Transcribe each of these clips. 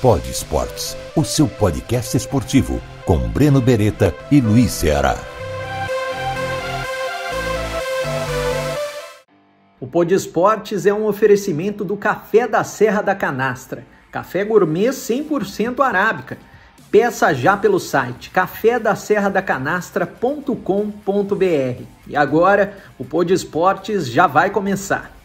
Pod Esportes, o seu podcast esportivo, com Breno Beretta e Luiz Ceará. O Pod Esportes é um oferecimento do Café da Serra da Canastra, café gourmet 100% arábica. Peça já pelo site cafedaserradacanastra.com.br. E agora, o Pod Esportes já vai começar.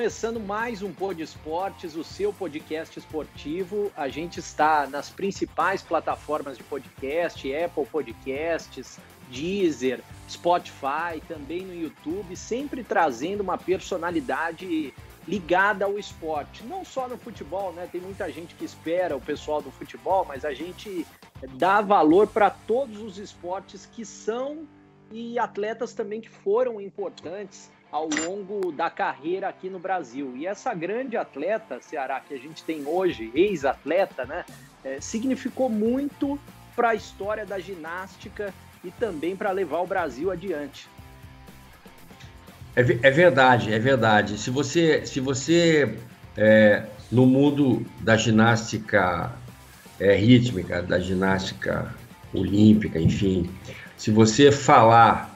Começando mais um Pod Esportes, o seu podcast esportivo. A gente está nas principais plataformas de podcast, Apple Podcasts, Deezer, Spotify, também no YouTube, sempre trazendo uma personalidade ligada ao esporte. Não só no futebol, né? Tem muita gente que espera o pessoal do futebol, mas a gente dá valor para todos os esportes que são e atletas também que foram importantes ao longo da carreira aqui no Brasil. E essa grande atleta, Ceará, que a gente tem hoje, ex-atleta, né, é, significou muito para a história da ginástica e também para levar o Brasil adiante. É, é, verdade, é verdade. Se você, se você é, no mundo da ginástica é, rítmica, da ginástica olímpica, enfim, se você falar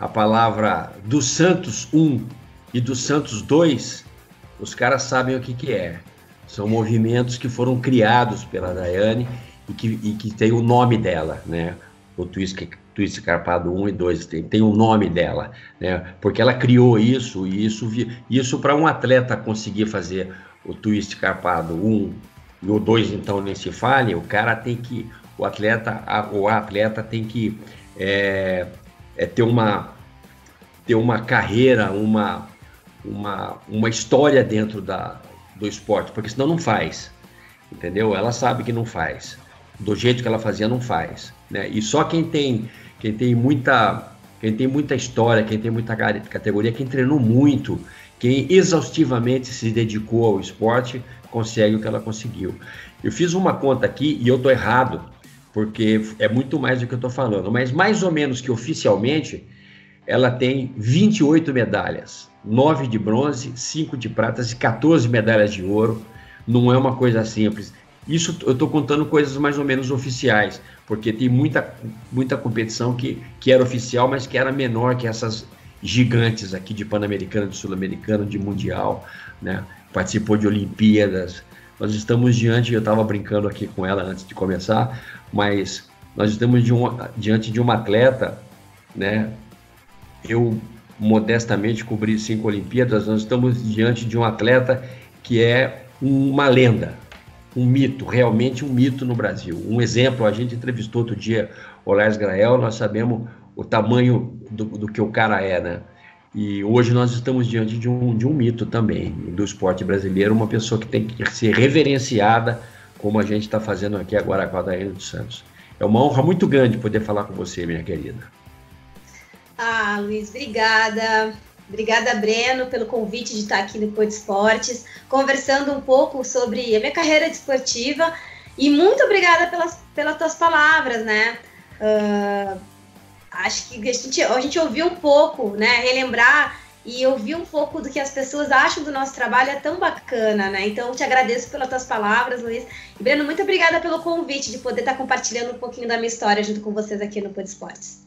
a palavra do Santos 1 e do Santos 2, os caras sabem o que, que é. São movimentos que foram criados pela Daiane e que, e que tem o nome dela, né? O twist, twist carpado 1 e 2 tem, tem o nome dela, né? Porque ela criou isso e isso, isso para um atleta conseguir fazer o twist carpado 1 e o 2 então nem se fale, o cara tem que, o atleta, a, o atleta tem que é, é ter uma ter uma carreira, uma uma, uma história dentro da, do esporte, porque senão não faz, entendeu? Ela sabe que não faz, do jeito que ela fazia não faz, né? E só quem tem quem tem muita quem tem muita história, quem tem muita categoria, quem treinou muito, quem exaustivamente se dedicou ao esporte, consegue o que ela conseguiu. Eu fiz uma conta aqui e eu tô errado, porque é muito mais do que eu estou falando, mas mais ou menos que oficialmente ela tem 28 medalhas, 9 de bronze, 5 de prata e 14 medalhas de ouro. Não é uma coisa simples. Isso eu estou contando coisas mais ou menos oficiais, porque tem muita, muita competição que, que era oficial, mas que era menor que essas gigantes aqui de Pan-Americano, de Sul-Americano, de Mundial, né? Participou de Olimpíadas. Nós estamos diante, eu estava brincando aqui com ela antes de começar, mas nós estamos de diante de uma atleta, né? Eu modestamente cobri cinco Olimpíadas, nós estamos diante de um atleta que é uma lenda, um mito, realmente um mito no Brasil. Um exemplo, a gente entrevistou outro dia o Lars Grael, nós sabemos o tamanho do, do, que o cara é, né? E hoje nós estamos diante de um, de um mito também do esporte brasileiro, uma pessoa que tem que ser reverenciada, como a gente está fazendo aqui agora com a Daiane dos Santos. É uma honra muito grande poder falar com você, minha querida. Ah, Luiz, obrigada. Obrigada, Breno, pelo convite de estar aqui no Pod Esportes, conversando um pouco sobre a minha carreira desportiva e muito obrigada pelas, pelas tuas palavras, né? Uh, acho que a gente, a gente ouviu um pouco, né? Relembrar e ouvir um pouco do que as pessoas acham do nosso trabalho é tão bacana, né? Então, te agradeço pelas tuas palavras, Luiz. E, Breno, muito obrigada pelo convite de poder estar compartilhando um pouquinho da minha história junto com vocês aqui no Pod Esportes.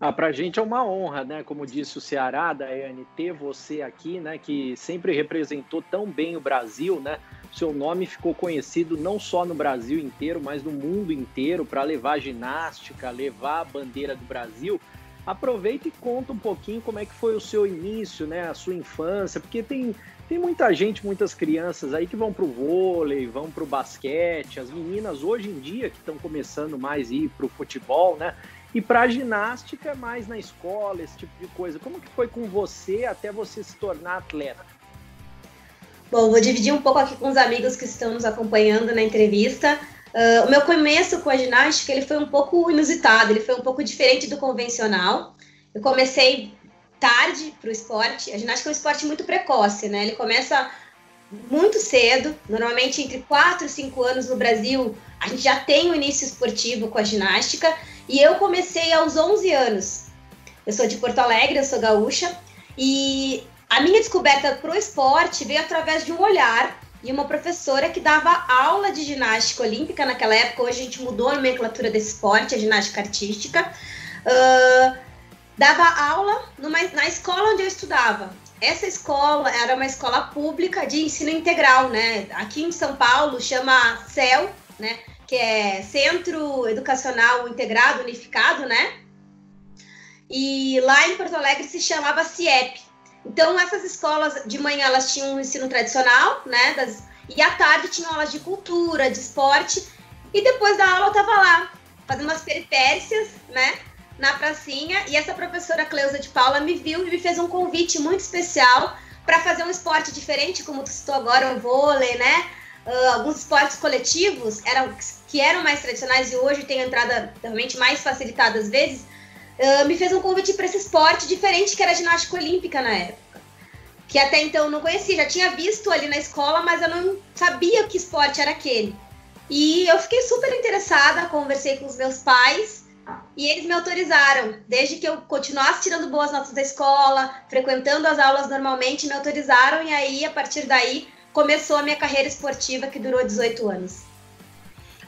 Ah, para a gente é uma honra, né? Como disse o Ceará, Daiane, ter você aqui, né? Que sempre representou tão bem o Brasil, né? Seu nome ficou conhecido não só no Brasil inteiro, mas no mundo inteiro para levar ginástica, levar a bandeira do Brasil. Aproveita e conta um pouquinho como é que foi o seu início, né, a sua infância, porque tem, tem muita gente, muitas crianças aí que vão para o vôlei, vão para o basquete, as meninas hoje em dia que estão começando mais a ir para o futebol, né? E para ginástica, mais na escola, esse tipo de coisa. Como que foi com você até você se tornar atleta? Bom, vou dividir um pouco aqui com os amigos que estão nos acompanhando na entrevista. Uh, o meu começo com a ginástica ele foi um pouco inusitado, ele foi um pouco diferente do convencional. Eu comecei tarde para o esporte. A ginástica é um esporte muito precoce, né? Ele começa muito cedo, normalmente entre 4 e 5 anos no Brasil, a gente já tem o início esportivo com a ginástica, e eu comecei aos 11 anos. Eu sou de Porto Alegre, eu sou gaúcha, e a minha descoberta para o esporte veio através de um olhar e uma professora que dava aula de ginástica olímpica naquela época, hoje a gente mudou a nomenclatura desse esporte, a ginástica artística. Uh, dava aula numa, na escola onde eu estudava. Essa escola era uma escola pública de ensino integral, né? Aqui em São Paulo chama CEL, né? Que é Centro Educacional Integrado Unificado, né? E lá em Porto Alegre se chamava CIEP. Então essas escolas de manhã elas tinham um ensino tradicional, né? Das, e à tarde tinham aulas de cultura, de esporte. E depois da aula eu tava lá fazendo umas peripécias, né? na pracinha e essa professora Cleusa de Paula me viu e me fez um convite muito especial para fazer um esporte diferente, como tu citou agora, o vôlei, né? Uh, alguns esportes coletivos eram, que eram mais tradicionais e hoje tem entrada realmente mais facilitada às vezes, uh, me fez um convite para esse esporte diferente que era ginástica olímpica na época. Que até então eu não conhecia, já tinha visto ali na escola, mas eu não sabia que esporte era aquele. E eu fiquei super interessada, conversei com os meus pais e eles me autorizaram, desde que eu continuasse tirando boas notas da escola, frequentando as aulas normalmente, me autorizaram e aí, a partir daí, começou a minha carreira esportiva que durou 18 anos.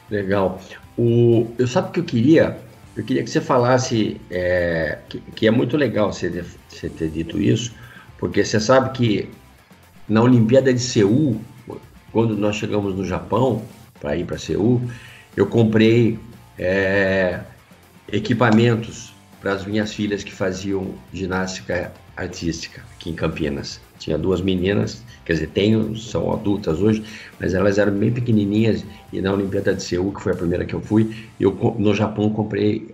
Legal. O, eu sabe o que eu queria? Eu queria que você falasse é, que, que, é muito legal você, você ter dito isso, porque você sabe que na Olimpíada de Seul, quando nós chegamos no Japão para ir para Seul, eu comprei é, equipamentos para as minhas filhas que faziam ginástica artística aqui em Campinas. Tinha duas meninas, quer dizer, tenho, são adultas hoje, mas elas eram bem pequenininhas e na Olimpíada de Seul, que foi a primeira que eu fui, eu no Japão comprei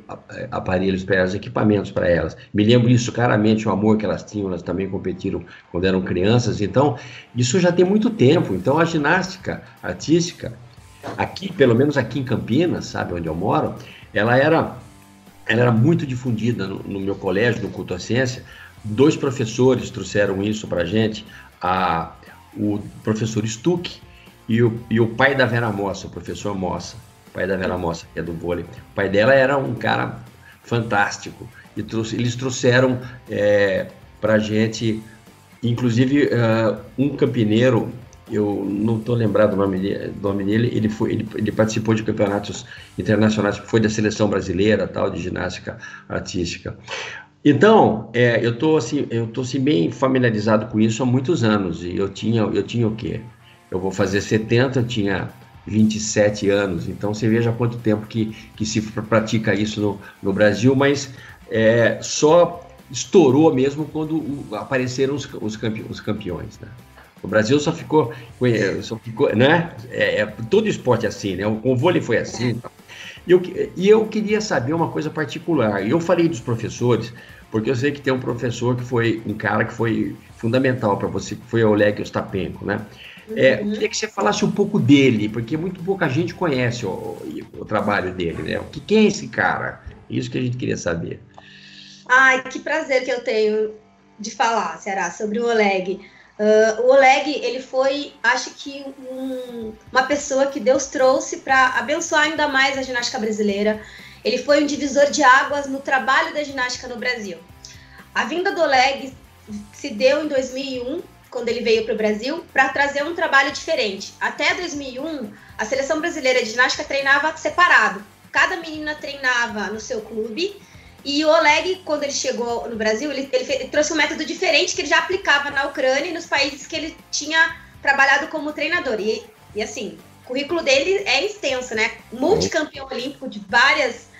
aparelhos para elas, equipamentos para elas. Me lembro isso claramente, o amor que elas tinham, elas também competiram quando eram crianças, então isso já tem muito tempo. Então a ginástica artística, aqui, pelo menos aqui em Campinas, sabe onde eu moro, ela era ela era muito difundida no, no meu colégio, no Culto à Ciência. Dois professores trouxeram isso para a gente, a, o professor Stuck e o, e o pai da Vera Mossa, o professor Mossa, pai da Vera Mossa, que é do vôlei. O pai dela era um cara fantástico e trouxe, eles trouxeram é, para a gente, inclusive, uh, um campineiro eu não estou lembrado do nome, dele, nome dele, ele, foi, ele, ele, participou de campeonatos internacionais, foi da seleção brasileira, tal, de ginástica artística. Então, é, eu estou assim, eu tô assim, bem familiarizado com isso há muitos anos, e eu tinha, eu tinha o quê? Eu vou fazer 70, eu tinha 27 anos, então você veja quanto tempo que, que se pratica isso no, no Brasil, mas é, só estourou mesmo quando apareceram os, os, campe, os campeões, né? O Brasil só ficou, só ficou né? É, é, todo esporte é assim, né? O, vôlei foi assim. E eu, e eu queria saber uma coisa particular. Eu falei dos professores, porque eu sei que tem um professor que foi um cara que foi fundamental para você, que foi o Oleg Ostapenko, né? É, uhum. Queria que você falasse um pouco dele, porque muito pouca gente conhece o, o trabalho dele, né? O que, quem é esse cara? Isso que a gente queria saber. Ai, que prazer que eu tenho de falar, Ceará, sobre o Oleg. Uh, o Oleg, ele foi, acho que, um, uma pessoa que Deus trouxe para abençoar ainda mais a ginástica brasileira. Ele foi um divisor de águas no trabalho da ginástica no Brasil. A vinda do Oleg se deu em 2001, quando ele veio para o Brasil, para trazer um trabalho diferente. Até 2001, a seleção brasileira de ginástica treinava separado. Cada menina treinava no seu clube e o Oleg, quando ele chegou no Brasil, ele, ele, ele, trouxe um método diferente que ele já aplicava na Ucrânia e nos países que ele tinha trabalhado como treinador. E, e assim, o currículo dele é extenso, né? Multicampeão olímpico de várias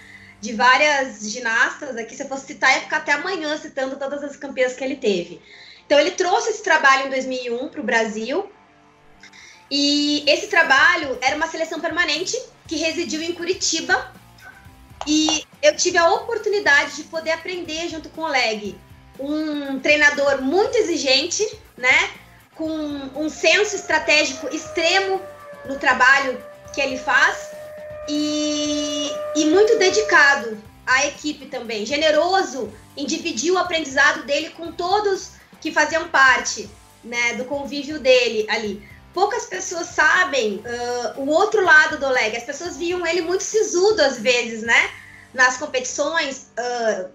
de várias ginastas. Aqui, se eu fosse citar, ia ficar até amanhã citando todas as campeãs que ele teve. Então ele trouxe esse trabalho em 2001 para o Brasil. E esse trabalho era uma seleção permanente que residiu em Curitiba. E eu tive a oportunidade de poder aprender junto com o Leg, um treinador muito exigente, né? Com um senso estratégico extremo no trabalho que ele faz e, e muito dedicado à equipe também, generoso em dividir o aprendizado dele com todos que faziam parte né, do convívio dele ali. Poucas pessoas sabem uh, o outro lado do Oleg. As pessoas viam ele muito sisudo às vezes, né? Nas competições. Uh,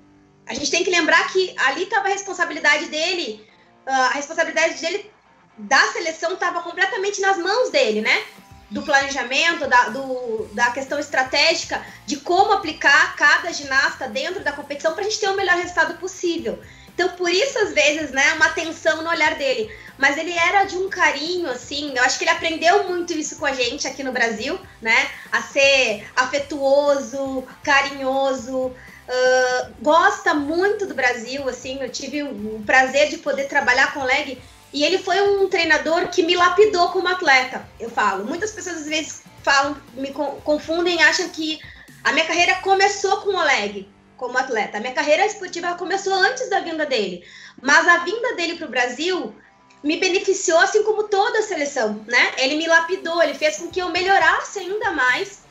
a gente tem que lembrar que ali estava a responsabilidade dele, uh, a responsabilidade dele da seleção estava completamente nas mãos dele, né? do planejamento, da, do, da questão estratégica, de como aplicar cada ginasta dentro da competição para a gente ter o melhor resultado possível. Então, por isso, às vezes, né, uma tensão no olhar dele. Mas ele era de um carinho, assim, eu acho que ele aprendeu muito isso com a gente aqui no Brasil, né? A ser afetuoso, carinhoso, uh, gosta muito do Brasil, assim, eu tive o prazer de poder trabalhar com o Leg e ele foi um treinador que me lapidou como atleta, eu falo. Muitas pessoas às vezes falam, me confundem e acham que a minha carreira começou com o Oleg como atleta. Minha carreira esportiva começou antes da vinda dele. Mas a vinda dele para o Brasil me beneficiou, assim como toda a seleção, né? Ele me lapidou, ele fez com que eu melhorasse ainda mais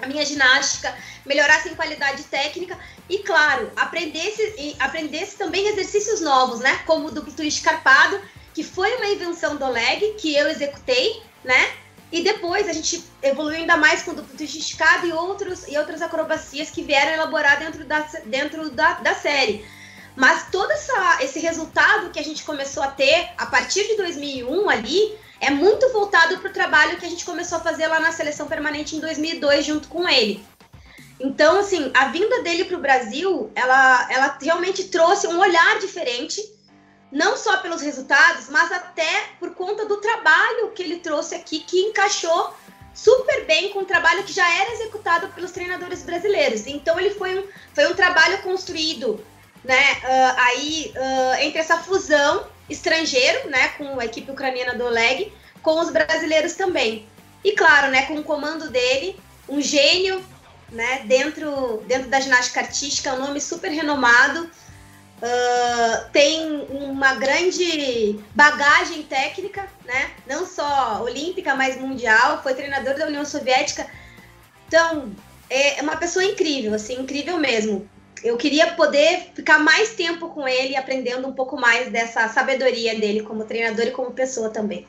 a minha ginástica, melhorasse em qualidade técnica e, claro, aprendesse, aprendesse também exercícios novos, né? Como o duplo twist carpado, que foi uma invenção do Oleg, que eu executei, né? E depois a gente evoluiu ainda mais com o duplo esticado e, outros, e outras acrobacias que vieram elaborar dentro da, dentro da, da série. Mas todo essa, esse resultado que a gente começou a ter a partir de 2001 ali é muito voltado para o trabalho que a gente começou a fazer lá na seleção permanente em 2002 junto com ele. Então, assim, a vinda dele para o Brasil, ela, ela realmente trouxe um olhar diferente não só pelos resultados, mas até por conta do trabalho que ele trouxe aqui, que encaixou super bem com o trabalho que já era executado pelos treinadores brasileiros. Então ele foi um, foi um trabalho construído, né, uh, aí uh, entre essa fusão estrangeiro, né, com a equipe ucraniana do Oleg, com os brasileiros também. E claro, né, com o comando dele, um gênio, né, dentro dentro da ginástica artística, um nome super renomado, Uh, tem uma grande bagagem técnica, né? Não só olímpica, mas mundial. Foi treinador da União Soviética. Então, é uma pessoa incrível, assim, incrível mesmo. Eu queria poder ficar mais tempo com ele, aprendendo um pouco mais dessa sabedoria dele como treinador e como pessoa também.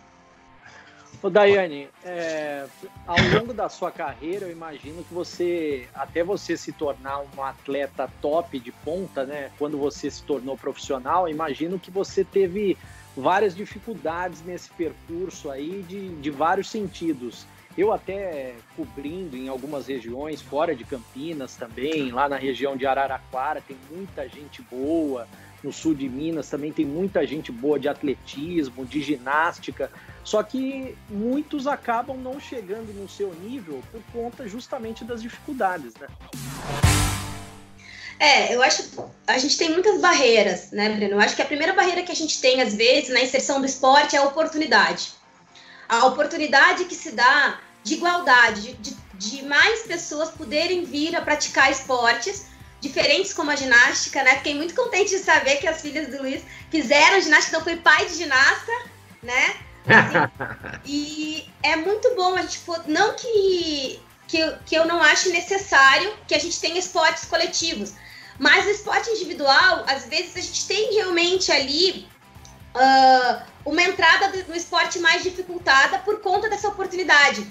Ô Daiane, é, ao longo da sua carreira, eu imagino que você, até você se tornar um atleta top de ponta, né? Quando você se tornou profissional, imagino que você teve várias dificuldades nesse percurso aí de, de vários sentidos. Eu até cobrindo em algumas regiões, fora de Campinas também, lá na região de Araraquara, tem muita gente boa, no sul de Minas também tem muita gente boa de atletismo, de ginástica, só que muitos acabam não chegando no seu nível por conta justamente das dificuldades, né? É, eu acho a gente tem muitas barreiras, né, Breno? Eu acho que a primeira barreira que a gente tem, às vezes, na inserção do esporte é a oportunidade. A oportunidade que se dá de igualdade, de, de mais pessoas poderem vir a praticar esportes diferentes como a ginástica, né? Fiquei muito contente de saber que as filhas do Luiz fizeram ginástica, então foi pai de ginasta, né? Assim, e é muito bom a gente não que, que que eu não acho necessário que a gente tenha esportes coletivos, mas o esporte individual, às vezes a gente tem realmente ali uh, uma entrada no esporte mais dificultada por conta dessa oportunidade.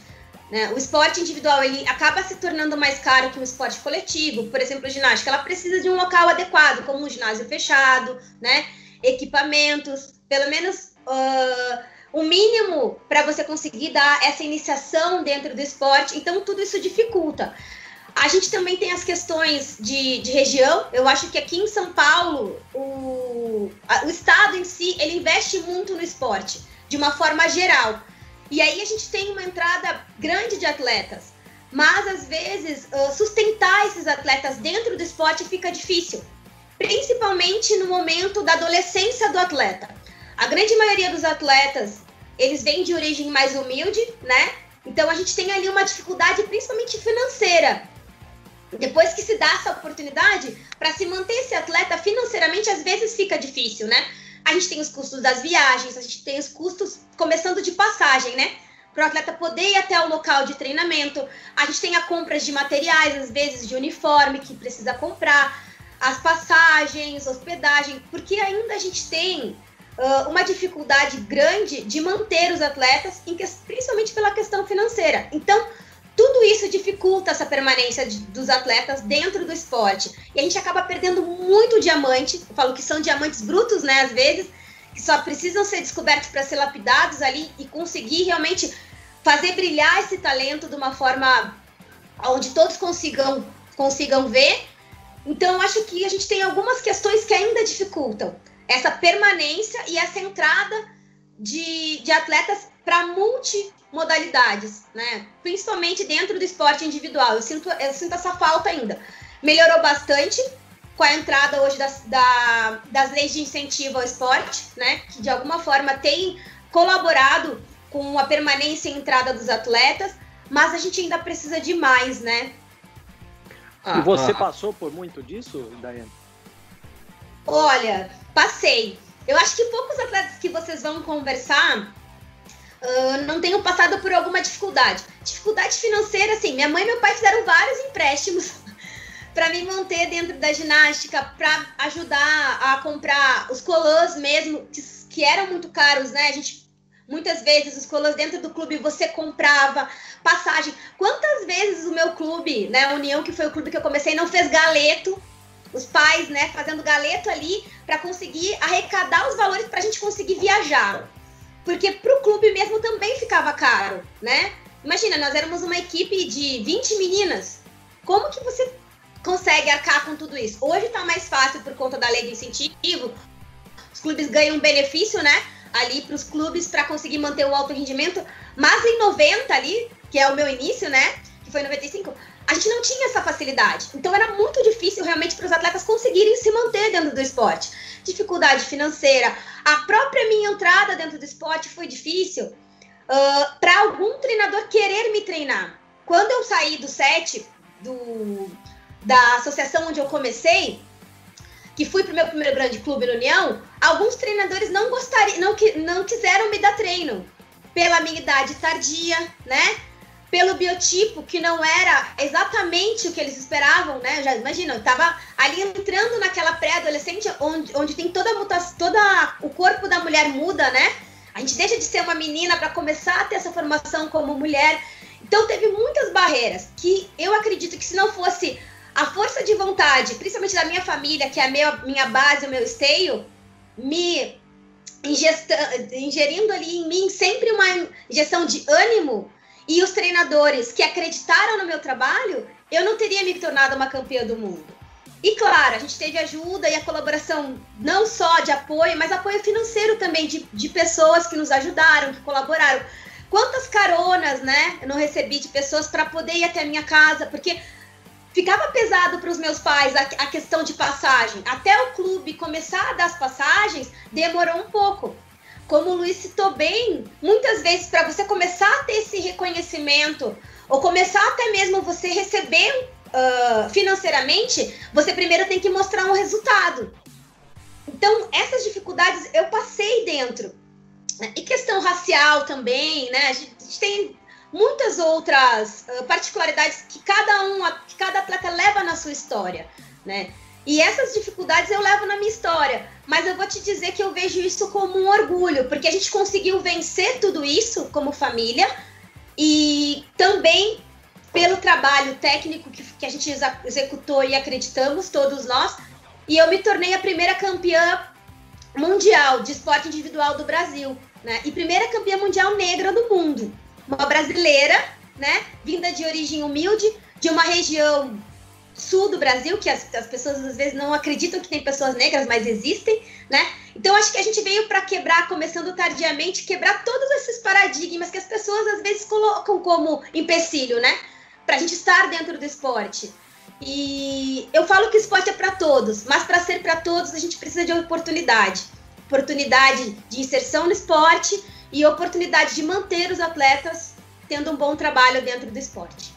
Né? O esporte individual ele acaba se tornando mais caro que o esporte coletivo. Por exemplo, a ginástica ela precisa de um local adequado, como um ginásio fechado, né? equipamentos, pelo menos uh, o mínimo para você conseguir dar essa iniciação dentro do esporte. Então, tudo isso dificulta. A gente também tem as questões de, de região. Eu acho que aqui em São Paulo, o, a, o estado em si, ele investe muito no esporte, de uma forma geral. E aí a gente tem uma entrada grande de atletas. Mas às vezes sustentar esses atletas dentro do esporte fica difícil, principalmente no momento da adolescência do atleta. A grande maioria dos atletas, eles vêm de origem mais humilde, né? Então a gente tem ali uma dificuldade principalmente financeira. Depois que se dá essa oportunidade, para se manter esse atleta financeiramente, às vezes fica difícil, né? A gente tem os custos das viagens, a gente tem os custos começando de passagem, né? Para o atleta poder ir até o local de treinamento. A gente tem a compra de materiais, às vezes de uniforme que precisa comprar, as passagens, hospedagem, porque ainda a gente tem uh, uma dificuldade grande de manter os atletas, principalmente pela questão financeira. Então, tudo isso dificulta essa permanência de, dos atletas dentro do esporte. E a gente acaba perdendo muito diamante. Eu falo que são diamantes brutos, né? Às vezes, que só precisam ser descobertos para ser lapidados ali e conseguir realmente fazer brilhar esse talento de uma forma onde todos consigam, consigam ver. Então, acho que a gente tem algumas questões que ainda dificultam essa permanência e essa entrada de, de atletas para multi modalidades, né? Principalmente dentro do esporte individual. Eu sinto, eu sinto essa falta ainda. Melhorou bastante com a entrada hoje das, da, das leis de incentivo ao esporte, né? Que de alguma forma tem colaborado com a permanência e entrada dos atletas, mas a gente ainda precisa de mais, né? Ah, e você ah, passou por muito disso, Daiane? Olha, passei. Eu acho que poucos atletas que vocês vão conversar uh, não tenham passado por alguma dificuldade. Dificuldade financeira, assim, minha mãe e meu pai fizeram vários empréstimos para me manter dentro da ginástica, para ajudar a comprar os colãs mesmo, que, que, eram muito caros, né? A gente muitas vezes os colãs dentro do clube você comprava passagem. Quantas vezes o meu clube, né, a União, que foi o clube que eu comecei, não fez galeto? Os pais, né, fazendo galeto ali para conseguir arrecadar os valores para a gente conseguir viajar porque para o clube mesmo também ficava caro, né? Imagina, nós éramos uma equipe de 20 meninas. Como que você consegue arcar com tudo isso? Hoje está mais fácil por conta da lei de incentivo. Os clubes ganham um benefício, né? Ali para os clubes para conseguir manter o alto rendimento. Mas em 90 ali, que é o meu início, né? Que foi em 95, a gente não tinha essa facilidade. Então era muito difícil realmente para os atletas conseguirem se manter dentro do esporte. Dificuldade financeira, a própria minha entrada dentro do esporte foi difícil uh, para algum treinador querer me treinar. Quando eu saí do set, do, da associação onde eu comecei, que fui para o meu primeiro grande clube no União, alguns treinadores não gostariam, não, não quiseram me dar treino pela minha idade tardia, né? Pelo biotipo que não era exatamente o que eles esperavam, né? Já imagina, eu tava ali entrando naquela pré-adolescente onde, onde tem toda a mutação, toda o corpo da mulher muda, né? A gente deixa de ser uma menina para começar a ter essa formação como mulher. Então teve muitas barreiras que eu acredito que se não fosse a força de vontade, principalmente da minha família, que é a minha, minha base, o meu esteio, me ingerindo ali em mim sempre uma injeção de ânimo, e os treinadores que acreditaram no meu trabalho, eu não teria me tornado uma campeã do mundo. E claro, a gente teve ajuda e a colaboração não só de apoio, mas apoio financeiro também de, de pessoas que nos ajudaram, que colaboraram. Quantas caronas, né, eu não recebi de pessoas para poder ir até a minha casa, porque ficava pesado para os meus pais a, a, questão de passagem. Até o clube começar a dar as passagens, demorou um pouco como o Luiz citou bem, muitas vezes para você começar a ter esse reconhecimento, ou começar até mesmo você receber uh, financeiramente, você primeiro tem que mostrar um resultado. Então, essas dificuldades eu passei dentro. E questão racial também, né? A gente, tem muitas outras uh, particularidades que cada um, que cada atleta leva na sua história, né? E essas dificuldades eu levo na minha história. Mas eu vou te dizer que eu vejo isso como um orgulho, porque a gente conseguiu vencer tudo isso como família e também pelo trabalho técnico que, que a gente executou e acreditamos, todos nós. E eu me tornei a primeira campeã mundial de esporte individual do Brasil, né? E primeira campeã mundial negra do mundo. Uma brasileira, né? Vinda de origem humilde, de uma região sul do Brasil, que as, as pessoas às vezes não acreditam que tem pessoas negras, mas existem, né? Então acho que a gente veio para quebrar, começando tardiamente, quebrar todos esses paradigmas que as pessoas às vezes colocam como empecilho, né? Para a gente estar dentro do esporte. E eu falo que esporte é para todos, mas para ser para todos a gente precisa de oportunidade. oportunidade de inserção no esporte e oportunidade de manter os atletas tendo um bom trabalho dentro do esporte.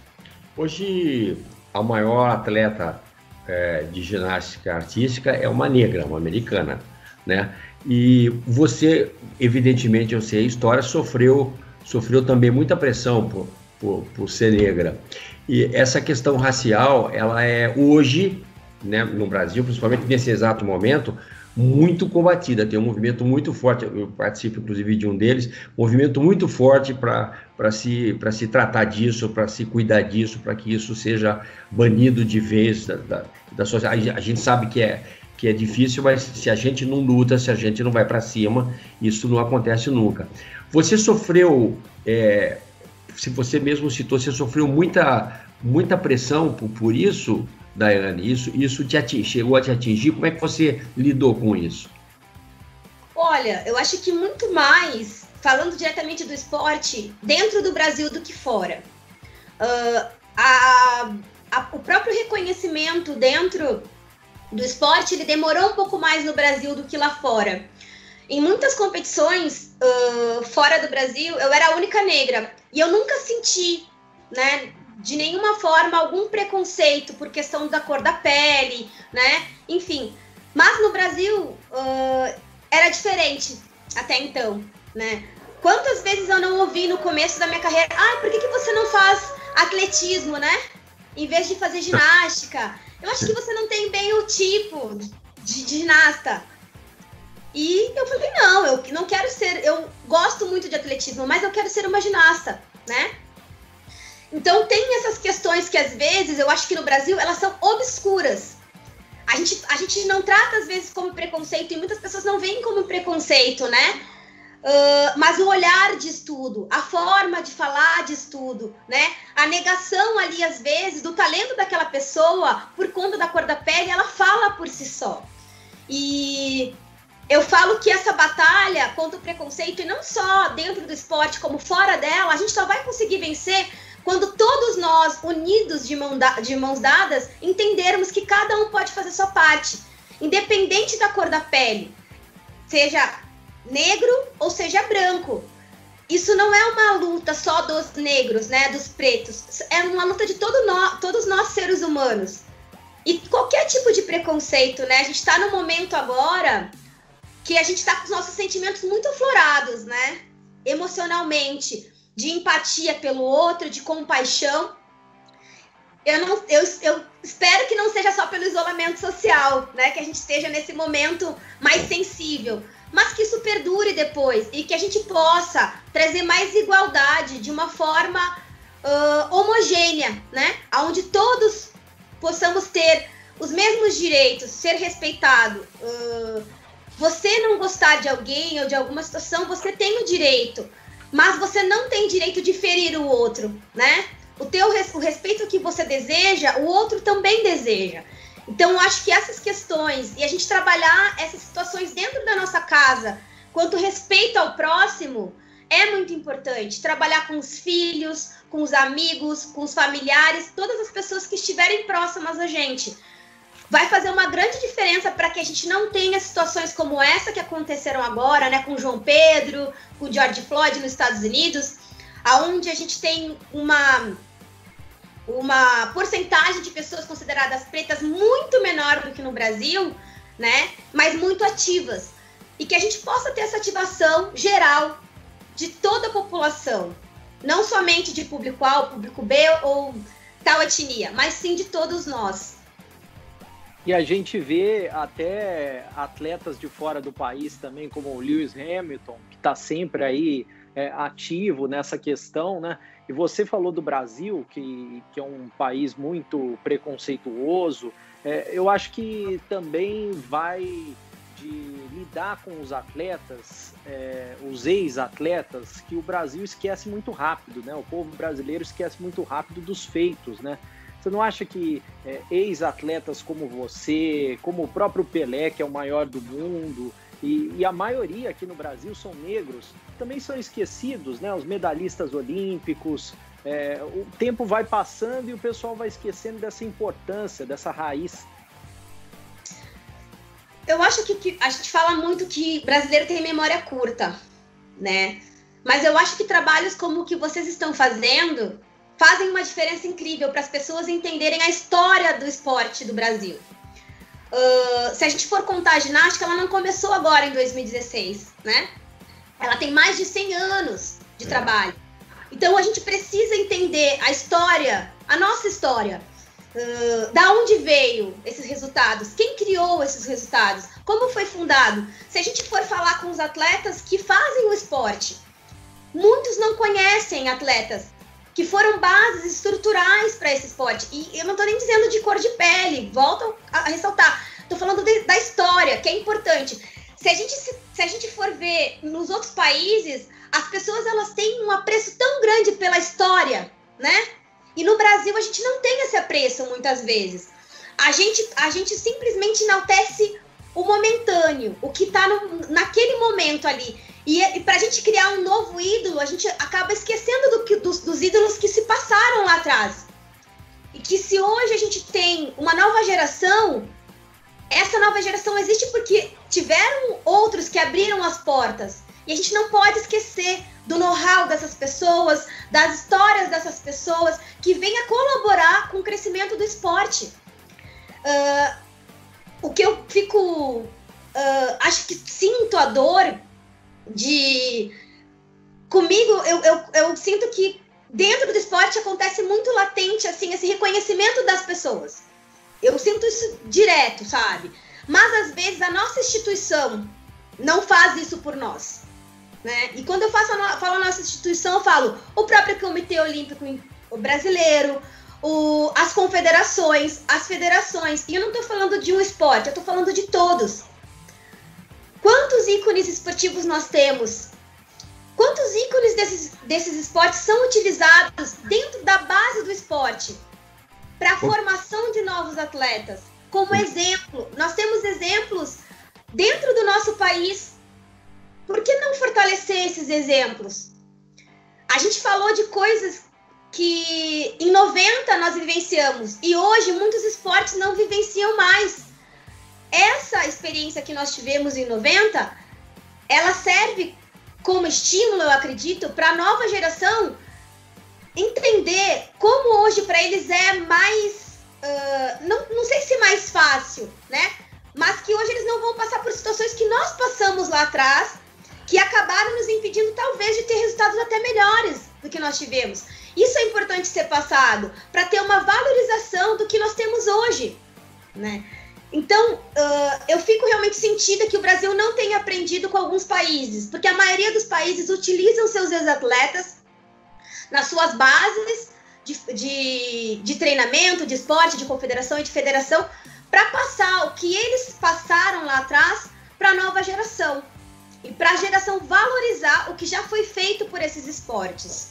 Hoje, a maior atleta é, de ginástica artística é uma negra, uma americana, né? E você, evidentemente, eu sei a história, sofreu, sofreu também muita pressão por, por, por ser negra. E essa questão racial, ela é hoje, né, no Brasil, principalmente nesse exato momento, muito combatida, tem um movimento muito forte, eu participo inclusive de um deles, movimento muito forte para se, se tratar disso, para se cuidar disso, para que isso seja banido de vez da, da, da sociedade. A gente sabe que é, que é difícil, mas se a gente não luta, se a gente não vai para cima, isso não acontece nunca. Você sofreu, é, se você mesmo citou, você sofreu muita, muita pressão por, por isso, Daiane? Isso, isso te ating, chegou a te atingir? Como é que você lidou com isso? Olha, eu acho que muito mais, falando diretamente do esporte, dentro do Brasil do que fora. Uh, a, a, o próprio reconhecimento dentro do esporte, ele demorou um pouco mais no Brasil do que lá fora. Em muitas competições uh, fora do Brasil, eu era a única negra. E eu nunca senti, né, de nenhuma forma algum preconceito por questão da cor da pele, né? Enfim. Mas no Brasil uh, era diferente até então, né? Quantas vezes eu não ouvi no começo da minha carreira, ah, por que, que você não faz atletismo, né? Em vez de fazer ginástica. Eu acho que você não tem bem o tipo de, de ginasta. E eu falei, não, eu não quero ser, eu gosto muito de atletismo, mas eu quero ser uma ginasta, né? Então tem essas questões que às vezes eu acho que no Brasil elas são obscuras. A gente, a gente não trata às vezes como preconceito e muitas pessoas não veem como preconceito, né? Uh, mas o olhar de estudo, a forma de falar de estudo, né? A negação ali, às vezes, do talento daquela pessoa por conta da cor da pele, ela fala por si só. E eu falo que essa batalha contra o preconceito, e não só dentro do esporte, como fora dela, a gente só vai conseguir vencer quando todos nós, unidos de, mão da, de mãos dadas, entendermos que cada um pode fazer sua parte, independente da cor da pele, seja negro ou seja branco. Isso não é uma luta só dos negros, né, dos pretos. É uma luta de todo nós, todos nós seres humanos. E qualquer tipo de preconceito, né? A gente está no momento agora que a gente está com os nossos sentimentos muito aflorados, né? Emocionalmente de empatia pelo outro, de compaixão. Eu, não, eu, eu espero que não seja só pelo isolamento social, né? Que a gente esteja nesse momento mais sensível, mas que isso perdure depois e que a gente possa trazer mais igualdade de uma forma uh, homogênea, né? Onde todos possamos ter os mesmos direitos, ser respeitado. Uh, você não gostar de alguém ou de alguma situação, você tem o direito mas você não tem direito de ferir o outro, né? O teu o respeito que você deseja, o outro também deseja. Então, acho que essas questões e a gente trabalhar essas situações dentro da nossa casa, quanto respeito ao próximo, é muito importante. Trabalhar com os filhos, com os amigos, com os familiares, todas as pessoas que estiverem próximas a gente vai fazer uma grande diferença para que a gente não tenha situações como essa que aconteceram agora, né, com João Pedro, com George Floyd nos Estados Unidos, aonde a gente tem uma uma porcentagem de pessoas consideradas pretas muito menor do que no Brasil, né, mas muito ativas. E que a gente possa ter essa ativação geral de toda a população, não somente de público A ou público B ou tal etnia, mas sim de todos nós. E a gente vê até atletas de fora do país também, como o Lewis Hamilton, que está sempre aí é, ativo nessa questão, né? E você falou do Brasil, que, que é um país muito preconceituoso. É, eu acho que também vai de lidar com os atletas, é, os ex-atletas, que o Brasil esquece muito rápido, né? O povo brasileiro esquece muito rápido dos feitos, né? Você não acha que é, ex-atletas como você, como o próprio Pelé, que é o maior do mundo, e, e, a maioria aqui no Brasil são negros, também são esquecidos, né? Os medalhistas olímpicos. É, o tempo vai passando e o pessoal vai esquecendo dessa importância, dessa raiz. eu acho que, que, a gente fala muito que brasileiro tem memória curta, né? Mas eu acho que trabalhos como o que vocês estão fazendo fazem uma diferença incrível para as pessoas entenderem a história do esporte do Brasil. Uh, se a gente for contar a ginástica, ela não começou agora em 2016, né? Ela tem mais de 100 anos de é. trabalho. Então a gente precisa entender a história, a nossa história. Uh, da onde veio esses resultados? Quem criou esses resultados? Como foi fundado? Se a gente for falar com os atletas que fazem o esporte, muitos não conhecem atletas que foram bases estruturais para esse esporte. E eu não estou nem dizendo de cor de pele, volto a ressaltar. Estou falando de, da história, que é importante. Se a, gente, se, se a gente for ver nos outros países, as pessoas elas têm um apreço tão grande pela história, né? E no Brasil a gente não tem esse apreço muitas vezes. A gente, a gente simplesmente enaltece o momentâneo, o que está naquele momento ali. E, e para a gente criar um novo ídolo, a gente acaba esquecendo do que, dos, dos ídolos que se passaram lá atrás. E que se hoje a gente tem uma nova geração, essa nova geração existe porque tiveram outros que abriram as portas. E a gente não pode esquecer do know-how dessas pessoas, das histórias dessas pessoas, que venha colaborar com o crescimento do esporte. Uh, o que eu fico. Uh, acho que sinto a dor de. Comigo, eu, eu, eu sinto que dentro do esporte acontece muito latente, assim, esse reconhecimento das pessoas. Eu sinto isso direto, sabe? Mas às vezes a nossa instituição não faz isso por nós. Né? E quando eu faço a, falo a nossa instituição, eu falo o próprio Comitê Olímpico Brasileiro, o, as confederações, as federações. E eu não estou falando de um esporte, eu estou falando de todos. Quantos ícones esportivos nós temos? Quantos ícones desses, desses esportes são utilizados dentro da base do esporte para a formação de novos atletas? Como exemplo, nós temos exemplos dentro do nosso país. Por que não fortalecer esses exemplos? A gente falou de coisas que em 90 nós vivenciamos e hoje muitos esportes não vivenciam mais. Essa experiência que nós tivemos em 90, ela serve como estímulo, eu acredito, para a nova geração entender como hoje para eles é mais. Uh, não, não sei se mais fácil, né? Mas que hoje eles não vão passar por situações que nós passamos lá atrás, que acabaram nos impedindo, talvez, de ter resultados até melhores do que nós tivemos. Isso é importante ser passado para ter uma valorização do que nós temos hoje, né? Então, uh, eu fico realmente sentida que o Brasil não tem aprendido com alguns países, porque a maioria dos países utilizam seus ex-atletas nas suas bases de, de, de, treinamento, de esporte, de confederação e de federação, para passar o que eles passaram lá atrás para a nova geração. E para a geração valorizar o que já foi feito por esses esportes.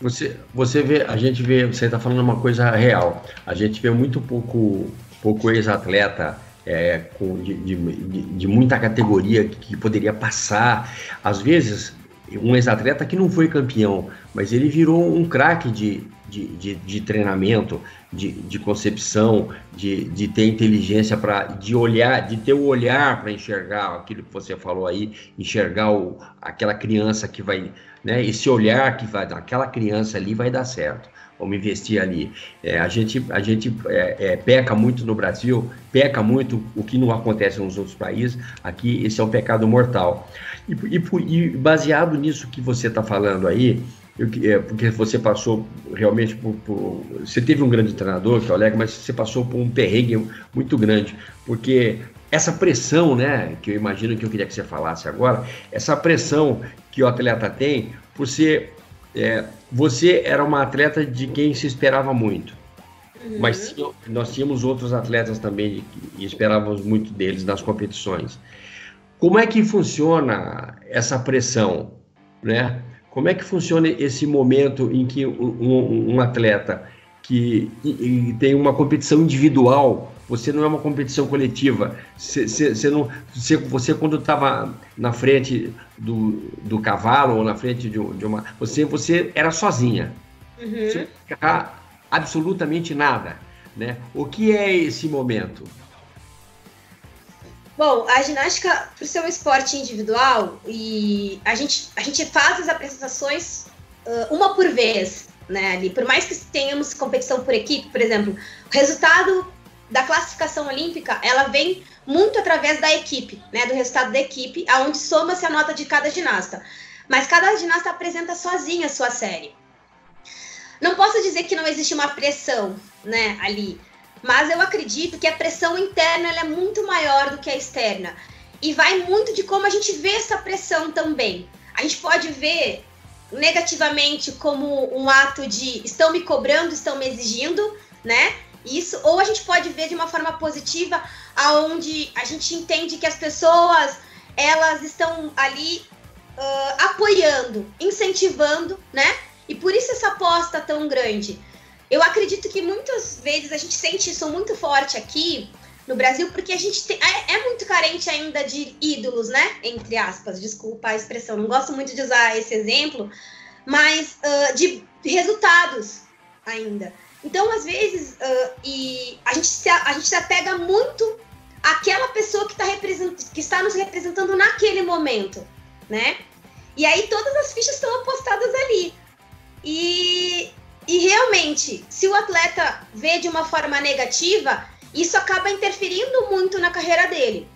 Você, você vê, a gente vê, você está falando uma coisa real. A gente vê muito pouco, pouco ex-atleta é, de, de, de, muita categoria que, que, poderia passar. Às vezes, um ex-atleta que não foi campeão, mas ele virou um craque de, de, de, treinamento, de, de concepção, de, de ter inteligência para de olhar, de ter o olhar para enxergar aquilo que você falou aí, enxergar o, aquela criança que vai né? Esse olhar que vai aquela criança ali vai dar certo. Vamos investir ali. É, a gente, a gente é, é, peca muito no Brasil, peca muito o que não acontece nos outros países. Aqui, esse é um pecado mortal. E, e, e baseado nisso que você está falando aí, eu, é, porque você passou realmente por, por, Você teve um grande treinador, que é o Oleg, mas você passou por um perrengue muito grande, porque essa pressão, né, que eu imagino que eu queria que você falasse agora, essa pressão que o atleta tem por ser. É, você era uma atleta de quem se esperava muito, uhum. mas nós tínhamos outros atletas também e esperávamos muito deles nas competições. Como é que funciona essa pressão, né? Como é que funciona esse momento em que um, um, atleta que e, e tem uma competição individual você não é uma competição coletiva. Você, você, não, você, você quando estava na frente do, do cavalo ou na frente de, de uma. Você, você era sozinha. Uhum. Você absolutamente nada. Né? O que é esse momento? Bom, a ginástica, por ser um esporte individual, e a gente, a gente faz as apresentações uh, uma por vez, né? Ali. Por mais que tenhamos competição por equipe, por exemplo, o resultado da classificação olímpica, ela vem muito através da equipe, né? Do resultado da equipe, aonde soma-se a nota de cada ginasta. Mas cada ginasta apresenta sozinha a sua série. Não posso dizer que não existe uma pressão, né, ali. Mas eu acredito que a pressão interna é muito maior do que a externa. E vai muito de como a gente vê essa pressão também. A gente pode ver negativamente como um ato de estão me cobrando, estão me exigindo, né? Isso, ou a gente pode ver de uma forma positiva, aonde a gente entende que as pessoas elas estão ali uh, apoiando, incentivando, né? E por isso essa aposta tão grande. Eu acredito que muitas vezes a gente sente isso muito forte aqui no Brasil, porque a gente tem, é, é, muito carente ainda de ídolos, né? Entre aspas, desculpa a expressão, não gosto muito de usar esse exemplo, mas uh, de resultados ainda. Então, às vezes, uh, e a gente, se, a gente se apega muito àquela pessoa que, tá que está nos representando naquele momento, né? E aí todas as fichas estão apostadas ali. E e realmente, se o atleta vê de uma forma negativa, isso acaba interferindo muito na carreira dele.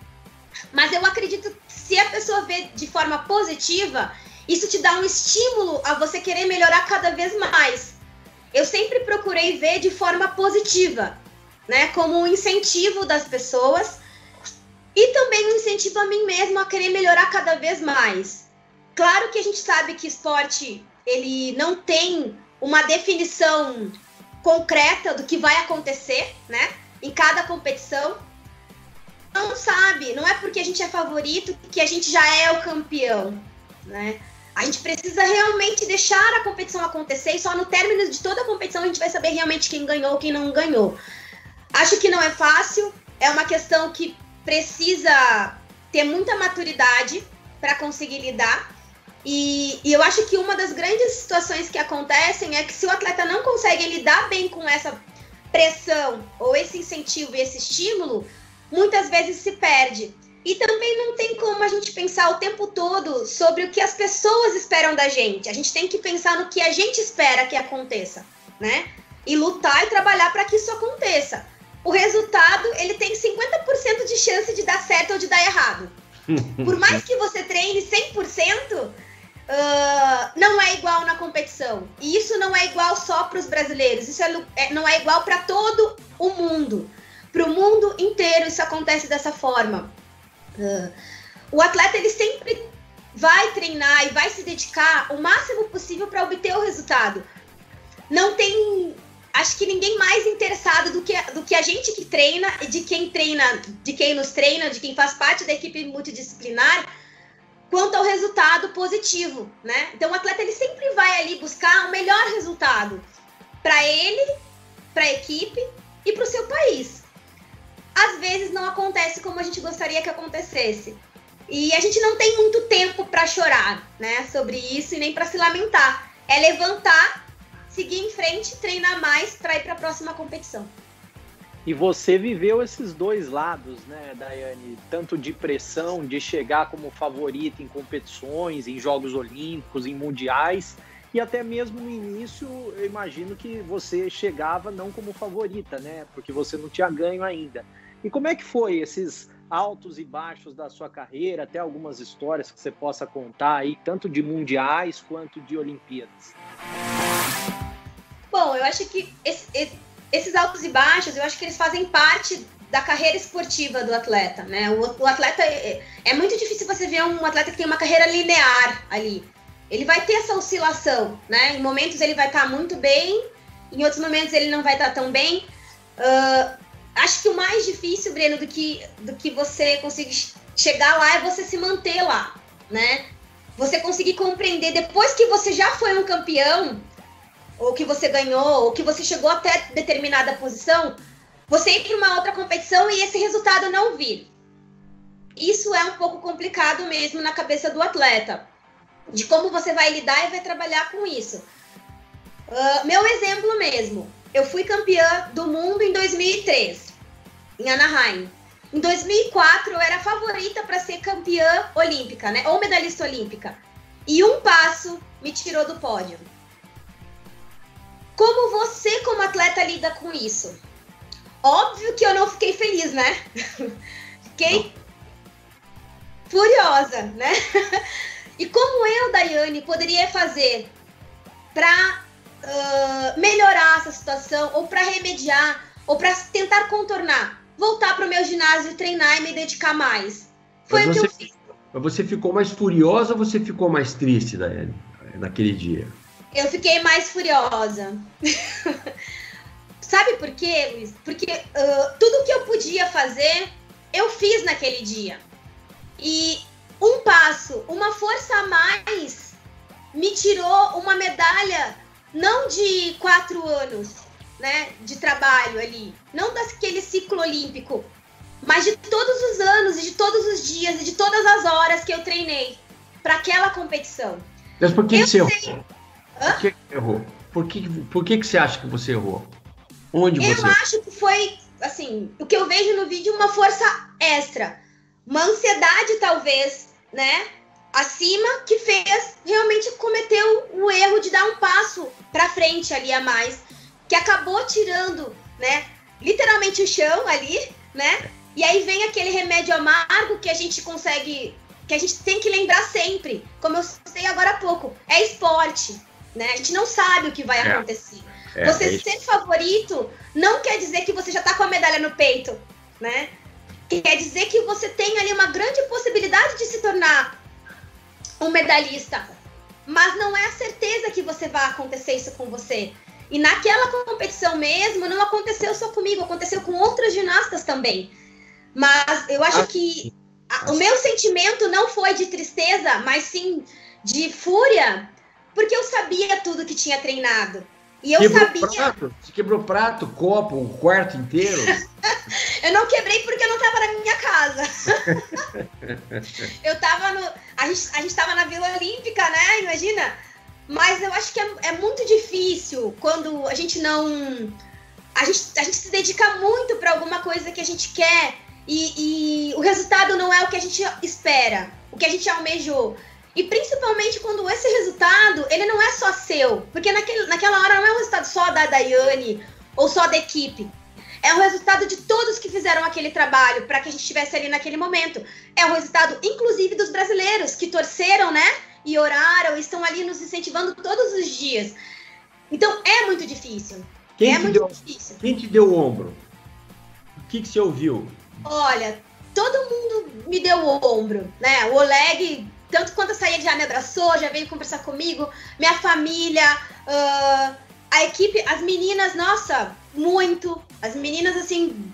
Mas eu acredito que se a pessoa vê de forma positiva, isso te dá um estímulo a você querer melhorar cada vez mais. Eu sempre procurei ver de forma positiva, né, como um incentivo das pessoas e também um incentivo a mim mesmo a querer melhorar cada vez mais. Claro que a gente sabe que esporte ele não tem uma definição concreta do que vai acontecer, né? Em cada competição. Não sabe, não é porque a gente é favorito que a gente já é o campeão, né? A gente precisa realmente deixar a competição acontecer e só no término de toda a competição a gente vai saber realmente quem ganhou, quem não ganhou. Acho que não é fácil, é uma questão que precisa ter muita maturidade para conseguir lidar. E, e, eu acho que uma das grandes situações que acontecem é que se o atleta não consegue lidar bem com essa pressão ou esse incentivo e esse estímulo, muitas vezes se perde. E também não tem como a gente pensar o tempo todo sobre o que as pessoas esperam da gente. A gente tem que pensar no que a gente espera que aconteça, né? E lutar e trabalhar para que isso aconteça. O resultado, ele tem 50% de chance de dar certo ou de dar errado. Por mais que você treine 100%, uh, não é igual na competição. E isso não é igual só para os brasileiros, isso é, é, não é igual para todo o mundo. Para o mundo inteiro isso acontece dessa forma. O atleta ele sempre vai treinar e vai se dedicar o máximo possível para obter o resultado. Não tem, acho que ninguém mais interessado do que, do que a gente que treina e de quem treina, de quem nos treina, de quem faz parte da equipe multidisciplinar quanto ao resultado positivo, né? Então o atleta ele sempre vai ali buscar o melhor resultado para ele, para a equipe e para o seu país. Às vezes não acontece como a gente gostaria que acontecesse. E a gente não tem muito tempo para chorar, né, sobre isso e nem para se lamentar. É levantar, seguir em frente, treinar mais para ir para a próxima competição. E você viveu esses dois lados, né, Daiane? Tanto de pressão, de chegar como favorita em competições, em Jogos Olímpicos, em Mundiais, e até mesmo no início, eu imagino que você chegava não como favorita, né? Porque você não tinha ganho ainda. E como é que foi esses altos e baixos da sua carreira, até algumas histórias que você possa contar aí, tanto de mundiais quanto de Olimpíadas? Bom, eu acho que esse, esses altos e baixos, eu acho que eles fazem parte da carreira esportiva do atleta, né? O, o atleta é, é, muito difícil você ver um atleta que tem uma carreira linear ali. Ele vai ter essa oscilação, né? Em momentos ele vai estar muito bem, em outros momentos ele não vai estar tão bem. Uh, acho que o mais difícil, Breno, do que, do que você conseguir chegar lá é você se manter lá, né? Você conseguir compreender depois que você já foi um campeão, ou que você ganhou, ou que você chegou até determinada posição, você ir para uma outra competição e esse resultado não vir. Isso é um pouco complicado mesmo na cabeça do atleta, de como você vai lidar e vai trabalhar com isso. Uh, meu exemplo mesmo, eu fui campeã do mundo em 2003, em Anaheim. Em 2004, eu era favorita para ser campeã olímpica, né? Ou medalhista olímpica. E um passo me tirou do pódio. Como você, como atleta, lida com isso? Óbvio que eu não fiquei feliz, né? fiquei furiosa, né? e como eu, Daiane, poderia fazer para uh, melhorar essa situação, ou para remediar, ou para tentar contornar? Voltar para o meu ginásio, treinar e me dedicar mais. Foi Mas o você, que eu fiz. Mas você ficou mais furiosa ou você ficou mais triste, Daiane, naquele dia? Eu fiquei mais furiosa. Sabe por quê, Luiz? Porque uh, tudo que eu podia fazer, eu fiz naquele dia. E um passo, uma força a mais, me tirou uma medalha, não de quatro anos, né, de trabalho ali, não daquele ciclo olímpico, mas de todos os anos e de todos os dias e de todas as horas que eu treinei para aquela competição. Mas por que, eu que você sei... errou? Por que, que errou? Por que, por que, que você acha que você errou? Onde eu você? acho que foi, assim, o que eu vejo no vídeo, uma força extra. Uma ansiedade, talvez, né? Acima, que fez realmente cometeu o erro de dar um passo para frente ali a mais, que acabou tirando, né? Literalmente o chão ali, né? E aí vem aquele remédio amargo que a gente consegue, que a gente tem que lembrar sempre, como eu sei agora há pouco, é esporte, né? A gente não sabe o que vai É. acontecer. É, você é ser favorito não quer dizer que você já tá com a medalha no peito, né? Quer dizer que você tem ali uma grande possibilidade de se tornar um medalhista. Mas não é a certeza que você vai acontecer isso com você. E naquela competição mesmo, não aconteceu só comigo, aconteceu com outras ginastas também. Mas eu acho Ah, que a- o meu sentimento não foi de tristeza, mas sim de fúria, porque eu sabia tudo que tinha treinado. E eu quebrou sabia. prato? Você quebrou prato, copo, o quarto inteiro? Eu não quebrei porque eu não tava na minha casa. eu tava no. A gente, a gente tava na Vila Olímpica, né? Imagina. Mas eu acho que é, é muito difícil quando a gente não. A gente, a gente se dedica muito para alguma coisa que a gente quer e, e o resultado não é o que a gente espera, o que a gente almejou. E principalmente quando esse resultado, ele não é só seu. Porque naquele, naquela hora não é um resultado só da Daiane ou só da equipe. É o resultado de todos que fizeram aquele trabalho para que a gente estivesse ali naquele momento. É o resultado, inclusive, dos brasileiros que torceram, né? E oraram, e estão ali nos incentivando todos os dias. Então é muito difícil. Quem, é muito deu, difícil. quem te deu o ombro? O que, que você ouviu? Olha, todo mundo me deu o ombro, né? O Oleg, tanto quanto eu saía, já me abraçou, já veio conversar comigo. Minha família, ah, a equipe, as meninas, nossa, muito. As meninas, assim,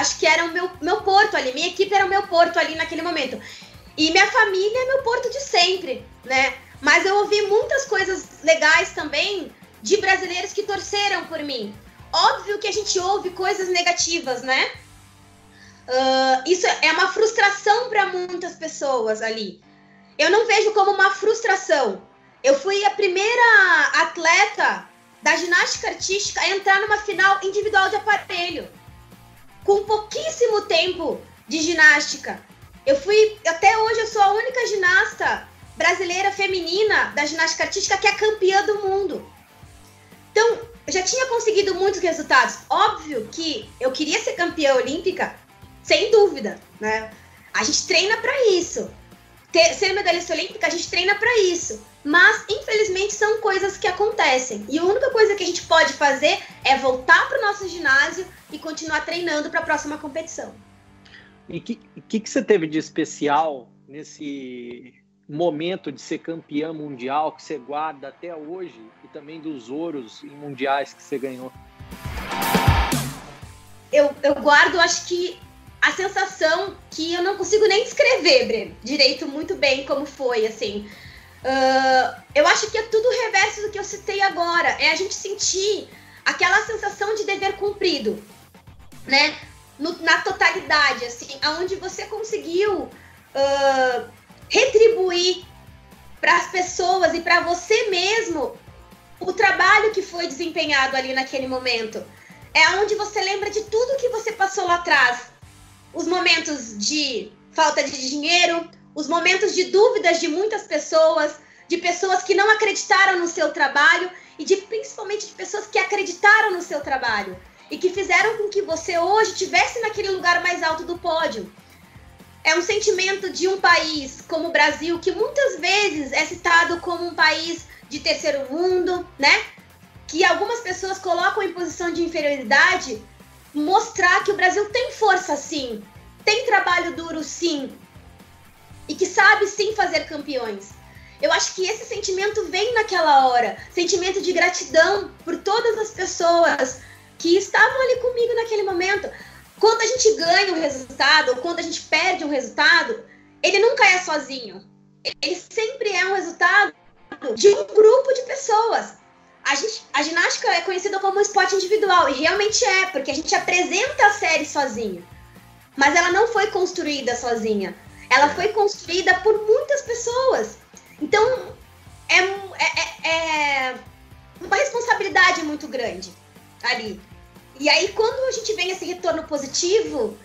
acho que eram meu, meu porto ali. Minha equipe era o meu porto ali naquele momento. E minha família é meu porto de sempre, né? Mas eu ouvi muitas coisas legais também de brasileiros que torceram por mim. Óbvio que a gente ouve coisas negativas, né? Ah, isso é uma frustração para muitas pessoas ali. Eu não vejo como uma frustração. Eu fui a primeira atleta da ginástica artística a entrar numa final individual de aparelho, com pouquíssimo tempo de ginástica. Eu fui, até hoje, eu sou a única ginasta brasileira feminina da ginástica artística que é campeã do mundo. Então, eu já tinha conseguido muitos resultados. Óbvio que eu queria ser campeã olímpica, sem dúvida, né? A gente treina para isso. Ter, ser medalhista olímpica, a gente treina para isso. Mas, infelizmente, são coisas que acontecem. E a única coisa que a gente pode fazer é voltar para o nosso ginásio e continuar treinando para a próxima competição. E o que, que, que você teve de especial nesse momento de ser campeã mundial que você guarda até hoje e também dos ouros em mundiais que você ganhou? Eu, eu guardo, acho que a sensação que eu não consigo nem descrever, Breno, direito muito bem como foi, assim. Uh, eu acho que é tudo o reverso do que eu citei agora. É a gente sentir aquela sensação de dever cumprido, né? No, na totalidade, assim, aonde você conseguiu uh, retribuir para as pessoas e para você mesmo o trabalho que foi desempenhado ali naquele momento. É onde você lembra de tudo que você passou lá atrás. Os momentos de falta de dinheiro, os momentos de dúvidas de muitas pessoas, de pessoas que não acreditaram no seu trabalho e de principalmente de pessoas que acreditaram no seu trabalho e que fizeram com que você hoje estivesse naquele lugar mais alto do pódio. É um sentimento de um país como o Brasil, que muitas vezes é citado como um país de terceiro mundo, né? Que algumas pessoas colocam em posição de inferioridade, mostrar que o Brasil tem força sim, tem trabalho duro sim, e que sabe sim fazer campeões. Eu acho que esse sentimento vem naquela hora, sentimento de gratidão por todas as pessoas que estavam ali comigo naquele momento. Quando a gente ganha um resultado, ou quando a gente perde um resultado, ele nunca é sozinho. Ele sempre é um resultado de um grupo de pessoas. A, gente, a ginástica é conhecida como esporte individual, e realmente é, porque a gente apresenta a série sozinho. Mas ela não foi construída sozinha. Ela foi construída por muitas pessoas. Então, é, é, é, é uma responsabilidade muito grande ali. E aí, quando a gente vem esse retorno positivo,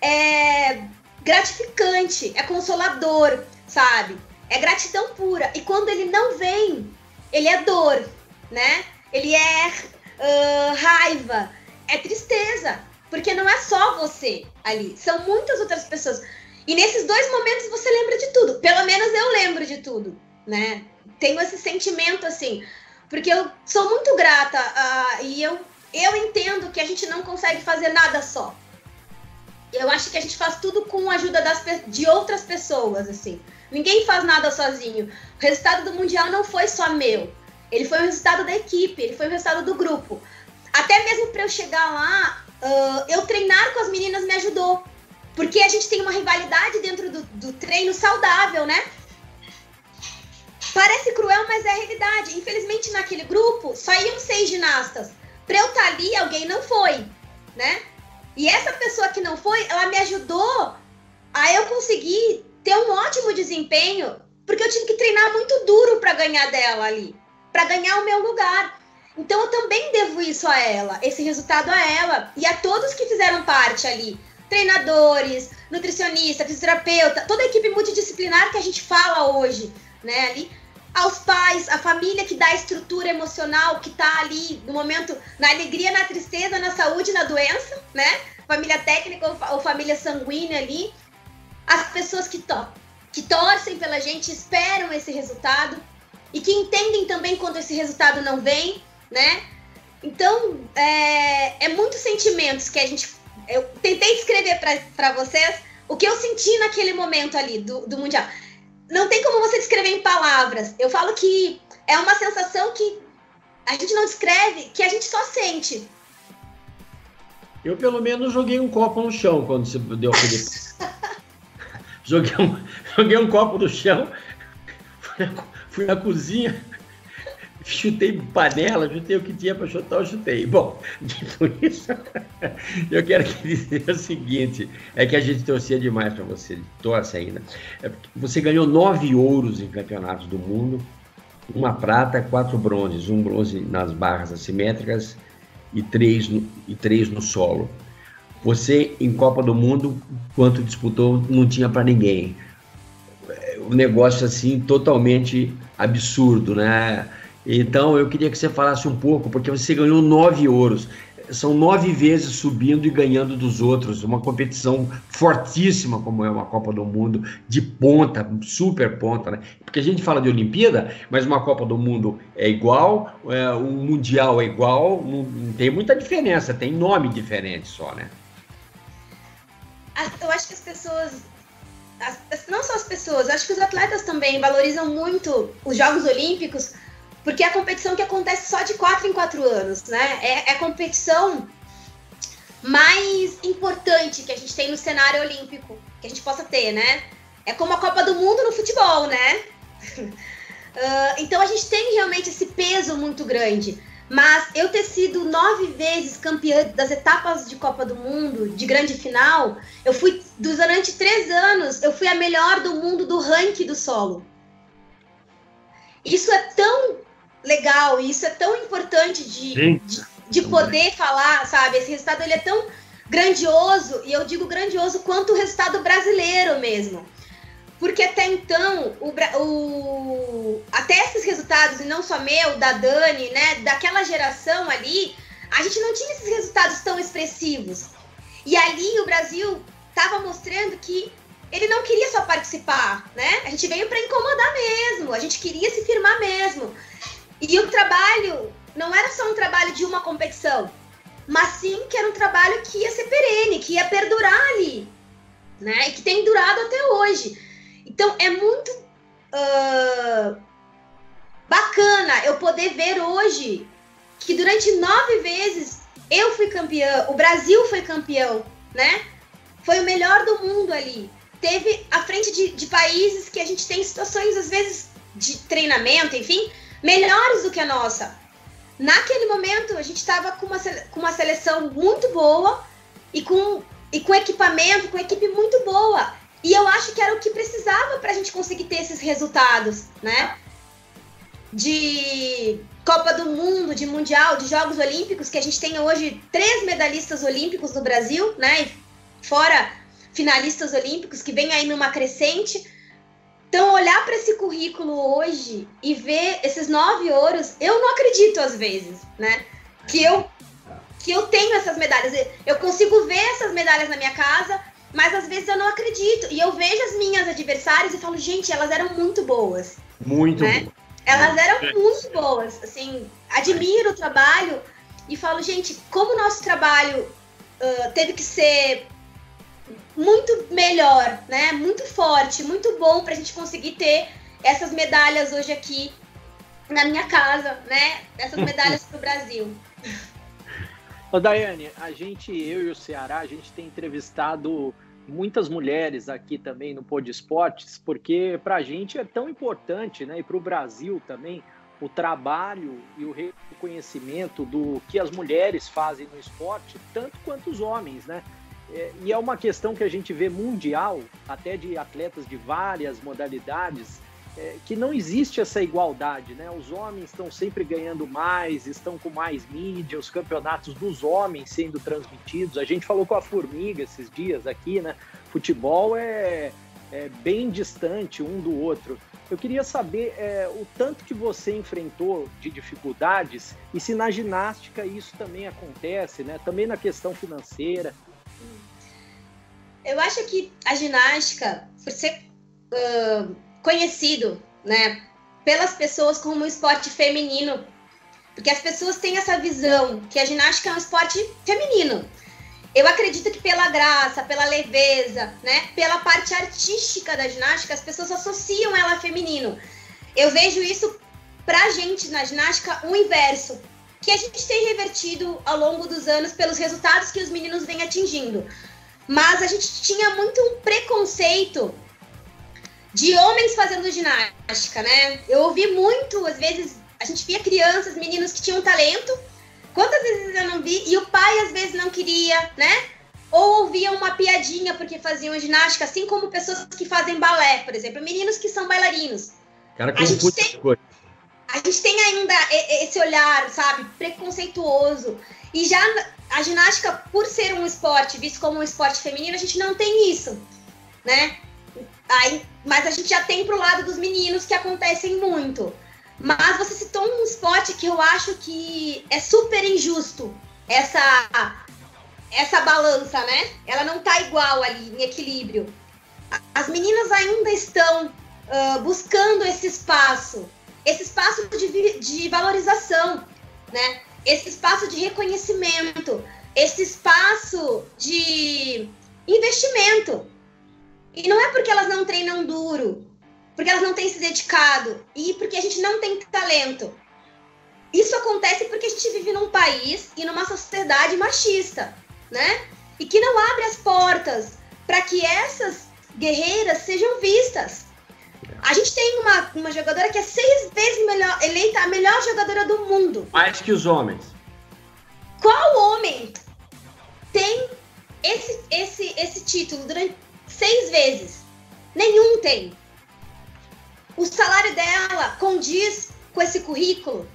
é gratificante, é consolador, sabe? É gratidão pura. E quando ele não vem, ele é dor, né? Ele é uh, raiva, é tristeza. Porque não é só você ali, são muitas outras pessoas. E nesses dois momentos você lembra de tudo. Pelo menos eu lembro de tudo, né? Tenho esse sentimento assim, porque eu sou muito grata uh, e eu, eu entendo que a gente não consegue fazer nada só. Eu acho que a gente faz tudo com a ajuda das, de outras pessoas, assim. Ninguém faz nada sozinho. O resultado do Mundial não foi só meu. Ele foi o resultado da equipe, ele foi o resultado do grupo. Até mesmo para eu chegar lá, uh, eu treinar com as meninas me ajudou. Porque a gente tem uma rivalidade dentro do, do treino saudável, né? Parece cruel, mas é a realidade. Infelizmente, naquele grupo, só iam seis ginastas. Pra eu estar tá ali, alguém não foi, né? E essa pessoa que não foi, ela me ajudou a eu conseguir ter um ótimo desempenho, porque eu tive que treinar muito duro para ganhar dela ali, para ganhar o meu lugar. Então eu também devo isso a ela, esse resultado a ela e a todos que fizeram parte ali. Treinadores, nutricionista, fisioterapeuta, toda a equipe multidisciplinar que a gente fala hoje, né, ali, aos pais, a família que dá estrutura emocional, que tá ali no momento, na alegria, na tristeza, na saúde, na doença, né, família técnica ou, ou família sanguínea ali, as pessoas que, to que torcem pela gente, esperam esse resultado e que entendem também quando esse resultado não vem, né, então, é, é muitos sentimentos que a gente eu tentei descrever para vocês o que eu senti naquele momento ali do, do Mundial. Não tem como você descrever em palavras. Eu falo que é uma sensação que a gente não descreve, que a gente só sente. Eu, pelo menos, joguei um copo no chão quando você deu aquele. joguei, um, joguei um copo no chão, fui na, cozinha, chutei panela, chutei o que tinha para chutar, eu chutei. Bom, dito isso, eu quero dizer o seguinte: é que a gente torcia demais para você, torce ainda. É você ganhou nove ouros em campeonatos do mundo, uma prata, quatro bronzes, um bronze nas barras assimétricas e três no, e três no solo. Você, em Copa do Mundo, quanto disputou, não tinha para ninguém. Um negócio assim totalmente absurdo, né? Então eu queria que você falasse um pouco, porque você ganhou nove ouros. São nove vezes subindo e ganhando dos outros, uma competição fortíssima como é uma Copa do Mundo, de ponta, super ponta, né? Porque a gente fala de Olimpíada, mas uma Copa do Mundo é igual, é, um Mundial é igual, não, não tem muita diferença, tem nome diferente só, né? Eu acho que as pessoas não só as pessoas, acho que os atletas também valorizam muito os Jogos Olímpicos porque é a competição que acontece só de quatro em quatro anos, né? É, é a competição mais importante que a gente tem no cenário olímpico, que a gente possa ter, né? É como a Copa do Mundo no futebol, né? uh, então a gente tem realmente esse peso muito grande. Mas eu ter sido nove vezes campeã das etapas de Copa do Mundo, de grande final, eu fui, durante três anos, eu fui a melhor do mundo do ranking do solo. Isso é tão legal, isso é tão importante de, de, de, poder falar, sabe? Esse resultado ele é tão grandioso, e eu digo grandioso quanto o resultado brasileiro mesmo. Porque até então, o, o, até esses resultados, e não só meu, da Dani, né, daquela geração ali, a gente não tinha esses resultados tão expressivos. E ali o Brasil estava mostrando que ele não queria só participar, né? A gente veio para incomodar mesmo, a gente queria se firmar mesmo. E o trabalho não era só um trabalho de uma competição, mas sim que era um trabalho que ia ser perene, que ia perdurar ali, né? E que tem durado até hoje. Então é muito uh, bacana eu poder ver hoje que durante nove vezes eu fui campeã, o Brasil foi campeão, né? Foi o melhor do mundo ali. Teve à frente de, de países que a gente tem situações, às vezes, de treinamento, enfim, melhores do que a nossa. Naquele momento, a gente estava com uma, com uma seleção muito boa e com, e com equipamento, com equipe muito boa. E eu acho que era o que precisava para a gente conseguir ter esses resultados, né? De Copa do Mundo, de Mundial, de Jogos Olímpicos, que a gente tem hoje três medalhistas olímpicos no Brasil, né? Fora finalistas olímpicos que vem aí numa crescente. Então, olhar para esse currículo hoje e ver esses nove ouros, eu não acredito às vezes, né? Que eu, que eu tenho essas medalhas. Eu consigo ver essas medalhas na minha casa, mas às vezes eu não acredito. E eu vejo as minhas adversárias e falo, gente, elas eram muito boas. Muito né? boas. Elas eram muito boas. Assim, admiro o trabalho e falo, gente, como o nosso trabalho uh, teve que ser muito melhor, né? Muito forte, muito bom para a gente conseguir ter essas medalhas hoje aqui na minha casa, né? Essas medalhas para o Brasil. Ô, Daiane, a gente, eu e o Ceará, a gente tem entrevistado muitas mulheres aqui também no Pod Esportes, porque para a gente é tão importante, né? E para o Brasil também, o trabalho e o reconhecimento do que as mulheres fazem no esporte, tanto quanto os homens, né? É, e é uma questão que a gente vê mundial, até de atletas de várias modalidades, é, que não existe essa igualdade, né? Os homens estão sempre ganhando mais, estão com mais mídia, os campeonatos dos homens sendo transmitidos. A gente falou com a Formiga esses dias aqui, né? Futebol é, é bem distante um do outro. Eu queria saber é, o tanto que você enfrentou de dificuldades e se na ginástica isso também acontece, né? Também na questão financeira. Eu acho que a ginástica, por ser uh, conhecido, né, pelas pessoas como um esporte feminino, porque as pessoas têm essa visão que a ginástica é um esporte feminino. Eu acredito que pela graça, pela leveza, né, pela parte artística da ginástica, as pessoas associam ela a feminino. Eu vejo isso pra gente na ginástica o inverso, que a gente tem revertido ao longo dos anos pelos resultados que os meninos vêm atingindo. Mas a gente tinha muito um preconceito de homens fazendo ginástica, né? Eu ouvi muito, às vezes, a gente via crianças, meninos que tinham talento. Quantas vezes eu não vi? E o pai às vezes não queria, né? Ou ouvia uma piadinha porque faziam ginástica, assim como pessoas que fazem balé, por exemplo, meninos que são bailarinos. Cara, a gente, tem, coisa. a gente tem ainda esse olhar, sabe, preconceituoso. E já a ginástica, por ser um esporte visto como um esporte feminino, a gente não tem isso, né? Aí, mas a gente já tem pro lado dos meninos que acontecem muito. Mas você citou um esporte que eu acho que é super injusto. Essa essa balança, né? Ela não tá igual ali em equilíbrio. As meninas ainda estão uh, buscando esse espaço, esse espaço de, de valorização, né? esse espaço de reconhecimento, esse espaço de investimento. E não é porque elas não treinam duro, porque elas não têm se dedicado e porque a gente não tem talento. Isso acontece porque a gente vive num país e numa sociedade machista, né? E que não abre as portas para que essas guerreiras sejam vistas. A gente tem uma, uma jogadora que é seis vezes melhor, eleita a melhor jogadora do mundo. Mais que os homens. Qual homem tem esse, esse, esse título durante seis vezes? Nenhum tem. O salário dela condiz com esse currículo.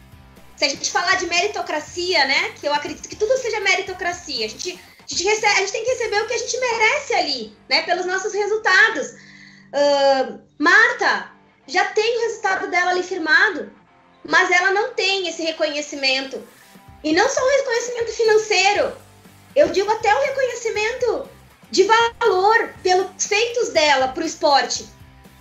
Se a gente falar de meritocracia, né? Que eu acredito que tudo seja meritocracia. A gente, a gente, recebe, a gente tem que receber o que a gente merece ali, né? Pelos nossos resultados. Uh, Marta já tem o resultado dela ali firmado, mas ela não tem esse reconhecimento. E não só o reconhecimento financeiro, eu digo até o reconhecimento de valor pelos feitos dela para o esporte.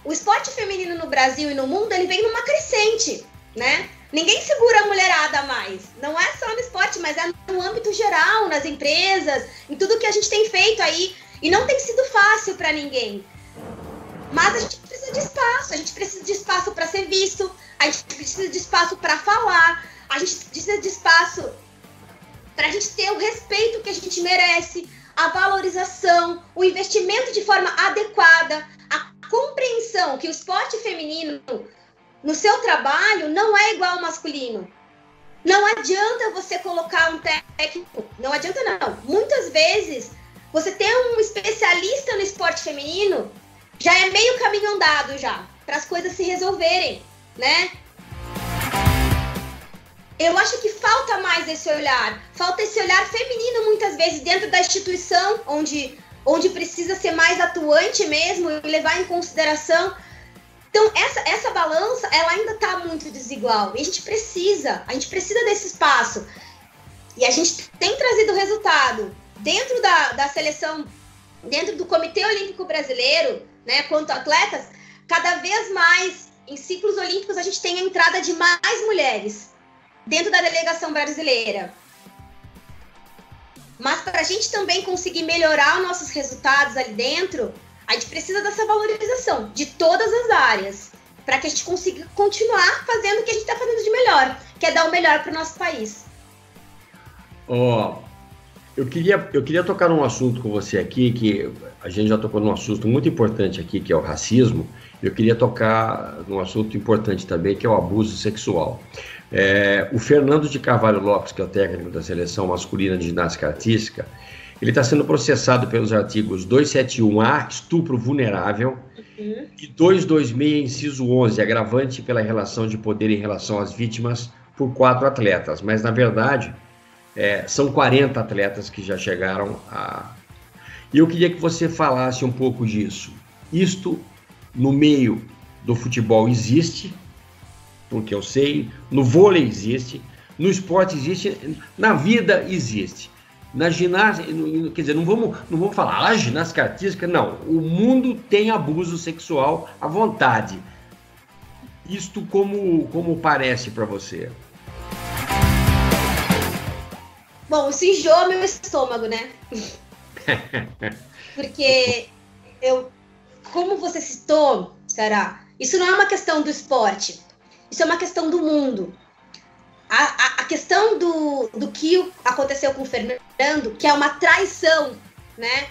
O esporte feminino no Brasil e no mundo ele vem numa crescente, né? Ninguém segura a mulherada mais. Não é só no esporte, mas é no âmbito geral, nas empresas, em tudo que a gente tem feito aí. E não tem sido fácil para ninguém. Mas a gente precisa de espaço, a gente precisa de espaço para ser visto, a gente precisa de espaço para falar, a gente precisa de espaço para a gente ter o respeito que a gente merece, a valorização, o investimento de forma adequada, a compreensão que o esporte feminino no seu trabalho não é igual ao masculino. Não adianta você colocar um técnico, não adianta não. Muitas vezes você ter um especialista no esporte feminino já é meio caminho andado já para as coisas se resolverem, né? Eu acho que falta mais esse olhar, falta esse olhar feminino muitas vezes dentro da instituição, onde onde precisa ser mais atuante mesmo e levar em consideração então, essa, essa balança, ela ainda está muito desigual. E a gente precisa, a gente precisa desse espaço. E a gente tem trazido resultado dentro da, da seleção, dentro do Comitê Olímpico Brasileiro, né, quanto atletas, cada vez mais em ciclos olímpicos a gente tem a entrada de mais mulheres dentro da delegação brasileira. Mas para a gente também conseguir melhorar os nossos resultados ali dentro, a gente precisa dessa valorização de todas as áreas para que a gente consiga continuar fazendo o que a gente está fazendo de melhor, que é dar o melhor para o nosso país. Ó, oh, eu queria, eu queria tocar num assunto com você aqui, que a gente já tocou num assunto muito importante aqui, que é o racismo. Eu queria tocar num assunto importante também, que é o abuso sexual. É, o Fernando de Carvalho Lopes, que é o técnico da seleção masculina de ginástica artística, ele está sendo processado pelos artigos 271A, estupro vulnerável, uhum. e 226, inciso 11, agravante pela relação de poder em relação às vítimas, por quatro atletas. Mas, na verdade, é, são 40 atletas que já chegaram a. E eu queria que você falasse um pouco disso. Isto, no meio do futebol, existe, porque eu sei, no vôlei existe, no esporte existe, na vida existe na ginástica, quer dizer, não vamos, não vamos falar, ah, ginástica artística, não. O mundo tem abuso sexual à vontade. Isto como, como parece para você? Bom, isso enjoa meu estômago, né? Porque eu, como você citou, Sarah, isso não é uma questão do esporte, isso é uma questão do mundo a, a, a, questão do, do que aconteceu com o Fernando, que é uma traição, né?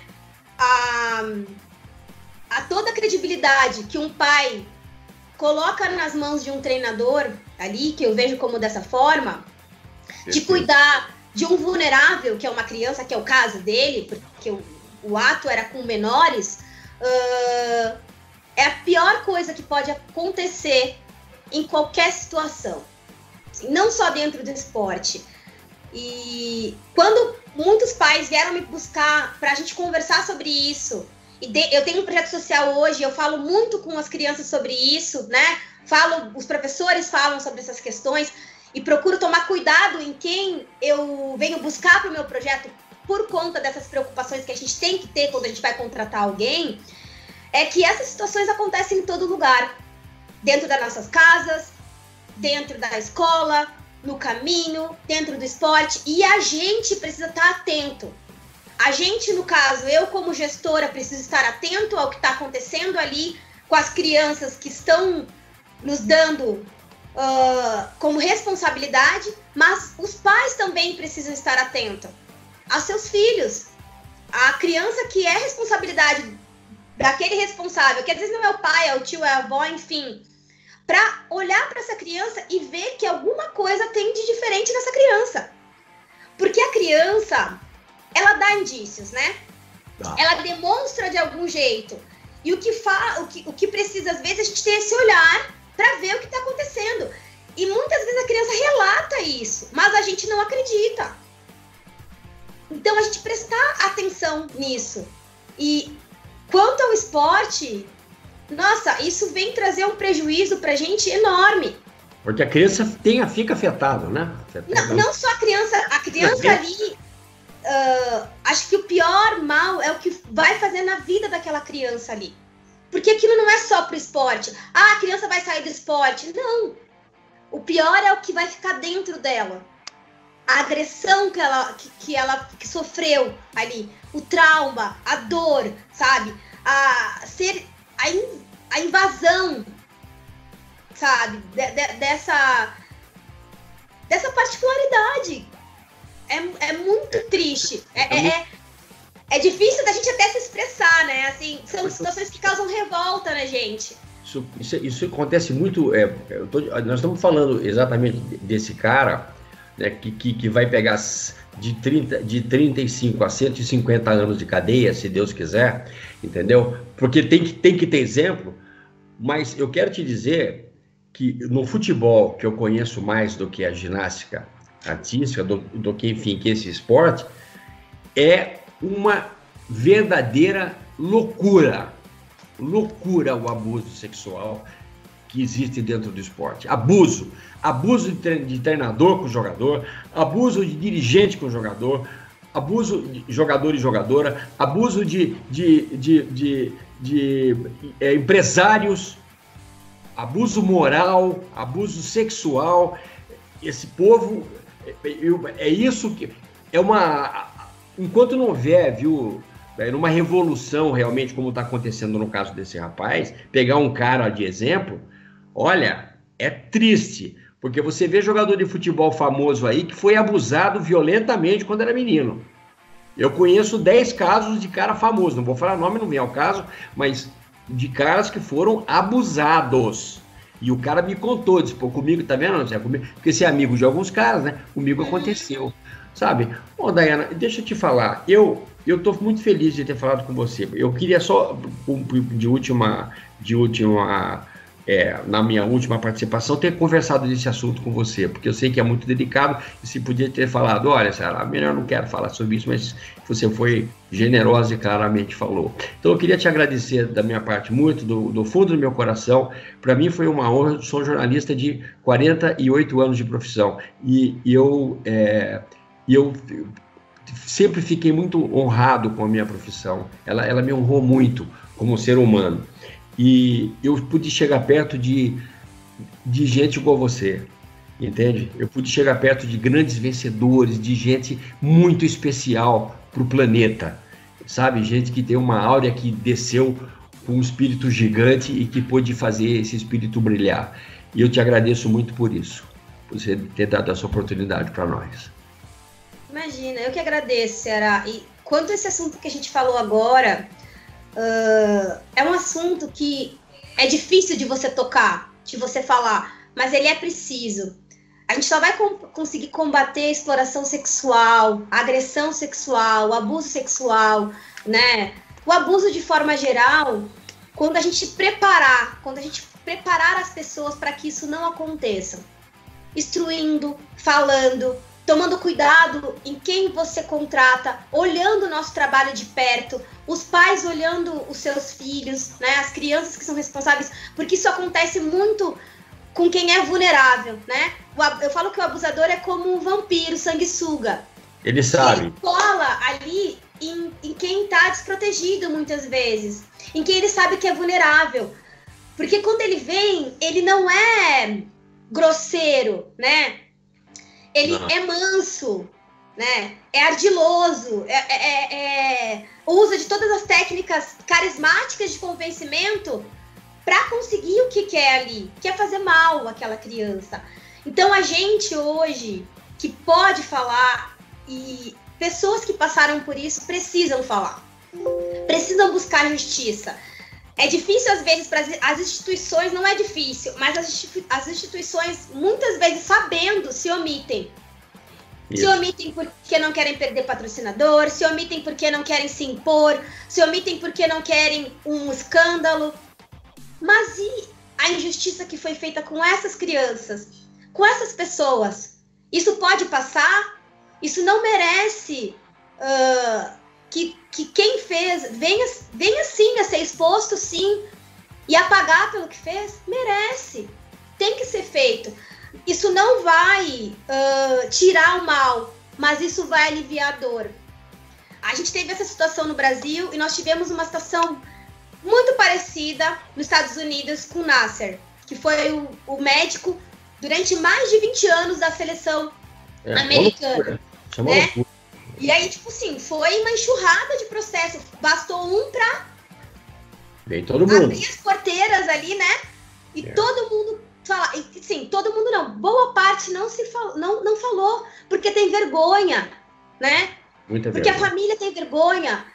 A, a toda a credibilidade que um pai coloca nas mãos de um treinador ali, que eu vejo como dessa forma, de cuidar de um vulnerável, que é uma criança, que é o caso dele, porque o, o ato era com menores, uh, é a pior coisa que pode acontecer em qualquer situação não só dentro do esporte. E quando muitos pais vieram me buscar para a gente conversar sobre isso, e de, eu tenho um projeto social hoje, eu falo muito com as crianças sobre isso, né? Falo, os professores falam sobre essas questões e procuro tomar cuidado em quem eu venho buscar para o meu projeto por conta dessas preocupações que a gente tem que ter quando a gente vai contratar alguém, é que essas situações acontecem em todo lugar, dentro das nossas casas, dentro da escola, no caminho, dentro do esporte, e a gente precisa estar atento. A gente, no caso, eu como gestora, preciso estar atento ao que está acontecendo ali com as crianças que estão nos dando uh, como responsabilidade, mas os pais também precisam estar atentos aos seus filhos. A criança que é responsabilidade daquele responsável, que às vezes não é o pai, é o tio, é a avó, enfim, para olhar para essa criança e ver que alguma coisa tem de diferente nessa criança. Porque a criança, ela dá indícios, né? Ela demonstra de algum jeito. E o que, fa o, que, o que precisa, às vezes, a gente ter esse olhar para ver o que está acontecendo. E muitas vezes a criança relata isso, mas a gente não acredita. Então a gente prestar atenção nisso. E quanto ao esporte, nossa, isso vem trazer um prejuízo para a gente enorme. Porque a criança tem, fica afetada, né? Não, não só a criança, a criança ali. Uh, acho que o pior mal é o que vai fazer na vida daquela criança ali. Porque aquilo não é só pro esporte. Ah, a criança vai sair do esporte. Não. O pior é o que vai ficar dentro dela. A agressão que ela, que, que ela que sofreu ali. O trauma, a dor, sabe? A ser. A, in, a invasão sabe? De, de, dessa, dessa particularidade. É, é muito triste. É, é, é, é, difícil da gente até se expressar, né? Assim, são situações que causam revolta na gente. Isso, isso, isso acontece muito. É, tô, nós estamos falando exatamente desse cara né, que, que, que vai pegar de, 30, de 35 a 150 anos de cadeia, se Deus quiser, entendeu? Porque tem que, tem que ter exemplo, mas eu quero te dizer que no futebol, que eu conheço mais do que a ginástica artística, do, do que, enfim, que esse esporte, é uma verdadeira loucura. Loucura o abuso sexual que existe dentro do esporte. Abuso. Abuso de treinador com jogador, abuso de dirigente com jogador, abuso de jogador e jogadora, abuso de, de, de, de, de é, empresários abuso moral, abuso sexual. Esse povo, é isso que é uma. Enquanto não houver, viu, numa revolução realmente, como está acontecendo no caso desse rapaz, pegar um cara de exemplo, olha, é triste, porque você vê jogador de futebol famoso aí que foi abusado violentamente quando era menino. Eu conheço 10 casos de cara famoso, não vou falar nome, não vem ao caso, mas de caras que foram abusados. E o cara me contou, disse, pô, comigo, tá vendo? Porque você é amigo de alguns caras, né? Comigo aconteceu, sabe? Ô, Dayana, deixa eu te falar, eu eu tô muito feliz de ter falado com você. Eu queria só, de última, de última é, na minha última participação, ter conversado desse assunto com você, porque eu sei que é muito delicado e se podia ter falado, olha, Sarah, melhor não quero falar sobre isso, mas você foi generosa e claramente falou. Então eu queria te agradecer da minha parte muito, do, do fundo do meu coração. Para mim foi uma honra, sou jornalista de 48 anos de profissão e, e eu, é, eu sempre fiquei muito honrado com a minha profissão. Ela, ela me honrou muito como ser humano. E eu pude chegar perto de, de gente igual você, entende? Eu pude chegar perto de grandes vencedores, de gente muito especial para o planeta, sabe? Gente que tem uma áurea que desceu com um espírito gigante e que pôde fazer esse espírito brilhar. E eu te agradeço muito por isso, por você ter dado essa oportunidade para nós. Imagina, eu que agradeço, Ceará. E quanto a esse assunto que a gente falou agora, uh, é um assunto que é difícil de você tocar, de você falar, mas ele é preciso. A gente só vai com conseguir combater a exploração sexual, a agressão sexual, o abuso sexual, né? O abuso de forma geral, quando a gente preparar, quando a gente preparar as pessoas para que isso não aconteça. Instruindo, falando, tomando cuidado em quem você contrata, olhando o nosso trabalho de perto, os pais olhando os seus filhos, né, as crianças que são responsáveis, porque isso acontece muito com quem é vulnerável, né? Eu falo que o abusador é como um vampiro, sanguessuga. Ele sabe. Ele cola ali em, em quem está desprotegido muitas vezes, em quem ele sabe que é vulnerável. Porque quando ele vem, ele não é grosseiro, né? Ele não. é manso, né? É ardiloso, é, é, é, é, usa de todas as técnicas carismáticas de convencimento para conseguir o que quer ali, que é fazer mal àquela criança. Então a gente hoje que pode falar e pessoas que passaram por isso precisam falar, precisam buscar justiça. É difícil às vezes para as instituições, não é difícil, mas as instituições muitas vezes sabendo se omitem. Isso. Se omitem porque não querem perder patrocinador, se omitem porque não querem se impor, se omitem porque não querem um escândalo. Mas e a injustiça que foi feita com essas crianças, com essas pessoas? Isso pode passar? Isso não merece uh, que, que quem fez venha, venha sim a ser exposto, sim, e a pagar pelo que fez, merece. Tem que ser feito. Isso não vai uh, tirar o mal, mas isso vai aliviar a dor. A gente teve essa situação no Brasil e nós tivemos uma situação muito parecida nos Estados Unidos com Nasser, que foi o, o médico durante mais de 20 anos da seleção é, americana. Né? E aí, tipo assim, foi uma enxurrada de processo. Bastou um pra Bem, todo mundo. abrir as porteiras ali, né? E é. todo mundo fala, sim, todo mundo não, boa parte não se fal, não, não falou, porque tem vergonha, né? Muita porque vergonha. a família tem vergonha.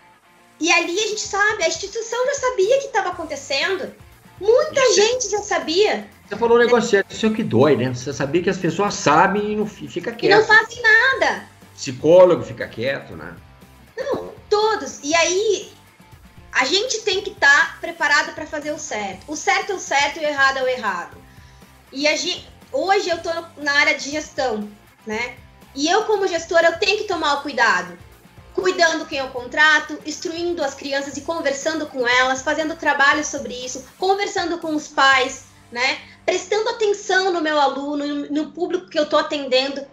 E ali a gente sabe, a instituição já sabia que estava acontecendo. Muita isso. gente já sabia. Você falou um negócio sério, isso é o que dói, né? Você sabia que as pessoas sabem e não fica quieto. E não fazem nada. Psicólogo fica quieto, né? Não, todos. E aí a gente tem que estar tá preparado para fazer o certo. O certo é o certo e o errado é o errado. E a gente, hoje eu estou na área de gestão, né? E eu, como gestora, eu tenho que tomar o cuidado. Cuidando quem eu contrato, instruindo as crianças e conversando com elas, fazendo trabalho sobre isso, conversando com os pais, né? Prestando atenção no meu aluno, no público que eu estou atendendo,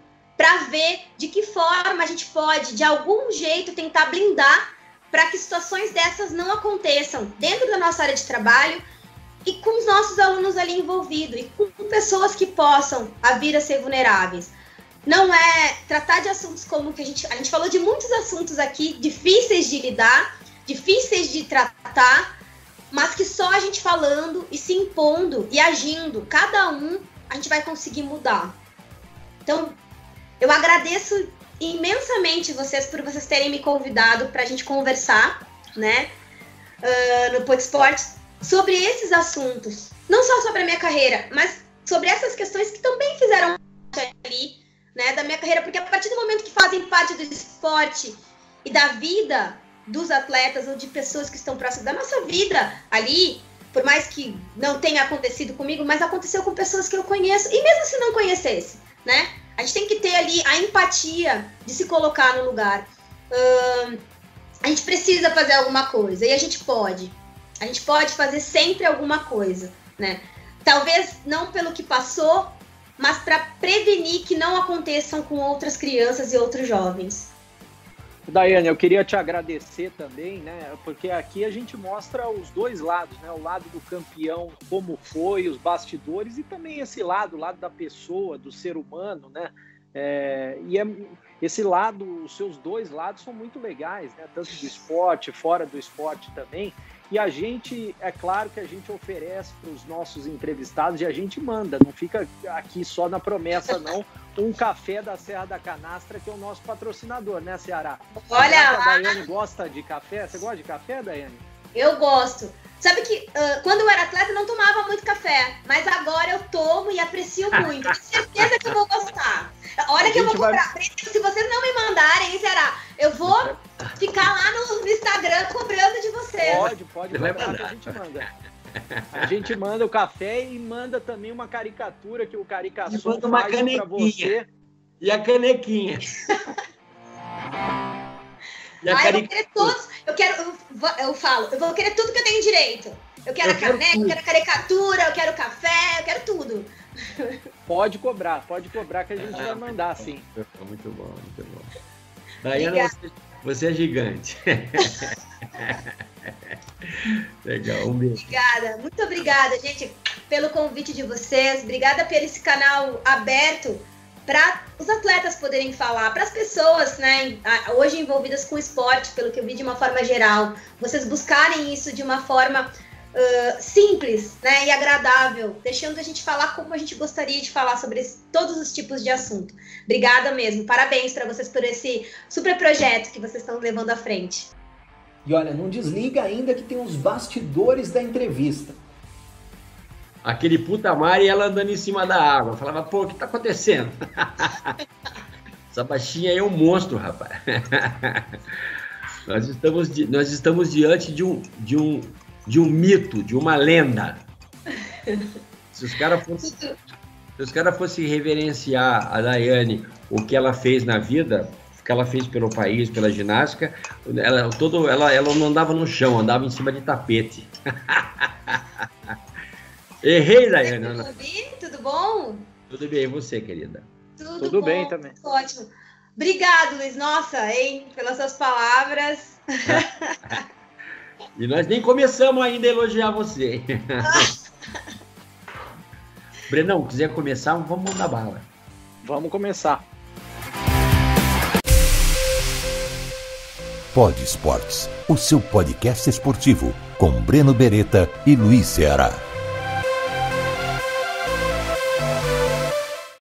para ver de que forma a gente pode, de algum jeito, tentar blindar para que situações dessas não aconteçam dentro da nossa área de trabalho e com os nossos alunos ali envolvidos e com pessoas que possam a vir a ser vulneráveis. Não é tratar de assuntos como que a gente a gente falou de muitos assuntos aqui difíceis de lidar, difíceis de tratar, mas que só a gente falando e se impondo e agindo, cada um, a gente vai conseguir mudar. Então, eu agradeço imensamente vocês por vocês terem me convidado para a gente conversar, né, uh, no Esportes sobre esses assuntos. Não só sobre a minha carreira, mas sobre essas questões que também fizeram parte ali, né, da minha carreira, porque a partir do momento que fazem parte do esporte e da vida dos atletas ou de pessoas que estão próximas da nossa vida ali, por mais que não tenha acontecido comigo, mas aconteceu com pessoas que eu conheço, e mesmo se não conhecesse, né? A gente tem que ter ali a empatia de se colocar no lugar. A gente precisa fazer alguma coisa, e a gente pode. A gente pode fazer sempre alguma coisa, né? Talvez não pelo que passou, mas para prevenir que não aconteçam com outras crianças e outros jovens. Daiane, eu queria te agradecer também, né? Porque aqui a gente mostra os dois lados, né? O lado do campeão, como foi, os bastidores, e também esse lado, o lado da pessoa, do ser humano, né? É, e é, esse lado, os seus dois lados são muito legais, né? Tanto do esporte, fora do esporte também. E a gente, é claro que a gente oferece para os nossos entrevistados e a gente manda, não fica aqui só na promessa, não. Um café da Serra da Canastra, que é o nosso patrocinador, né, Ceará? Olha! A Daiane gosta de café? Você gosta de café, Daiane? Eu gosto. Sabe que uh, quando eu era atleta eu não tomava muito café, mas agora eu tomo e aprecio muito. Tenho certeza que eu vou gostar. Olha que eu vou comprar. Vai... Se vocês não me mandarem, Ceará, eu vou ficar lá no, no Instagram cobrando de vocês. Pode, pode mandar que a gente manda. A gente manda o café e manda também uma caricatura que o caricação faz para você. E a canequinha. E a ah, caric... eu vou querer todos. Eu quero. Eu, eu, falo, eu vou querer tudo que eu tenho direito. Eu quero eu a caneca, eu quero a caricatura, eu quero café, eu quero tudo. Pode cobrar, pode cobrar que a gente vai mandar, sim. Muito bom, muito bom. Daiana, você, você é gigante. Legal, um beijo. Obrigada, muito obrigada, gente, pelo convite de vocês. Obrigada por esse canal aberto para os atletas poderem falar, para as pessoas, né, hoje envolvidas com esporte, pelo que eu vi de uma forma geral, vocês buscarem isso de uma forma uh, simples, né, e agradável, deixando a gente falar como a gente gostaria de falar sobre esse, todos os tipos de assunto. Obrigada mesmo, parabéns para vocês por esse super projeto que vocês estão levando à frente. E olha, não desliga ainda que tem os bastidores da entrevista aquele puta mar e ela andando em cima da água. Falava, pô, o que tá acontecendo? Essa baixinha aí é um monstro, rapaz. nós, estamos, nós estamos diante de um, de, um, de um mito, de uma lenda. Se os caras fossem se os caras fossem reverenciar a Daiane, o que ela fez na vida, que ela fez pelo país, pela ginástica. Ela, todo, ela, ela não andava no chão, andava em cima de tapete. Errei, Daiane. Tudo bom? Tudo bem, e você, querida? Tudo, Tudo bom, bem também. Ótimo. Obrigado, Luiz. Nossa, hein, pelas suas palavras. e nós nem começamos ainda a elogiar você. Brenão, quiser começar, vamos mandar bala. Vamos começar. Pod Esportes, o seu podcast esportivo com Breno Beretta e Luiz Ceará.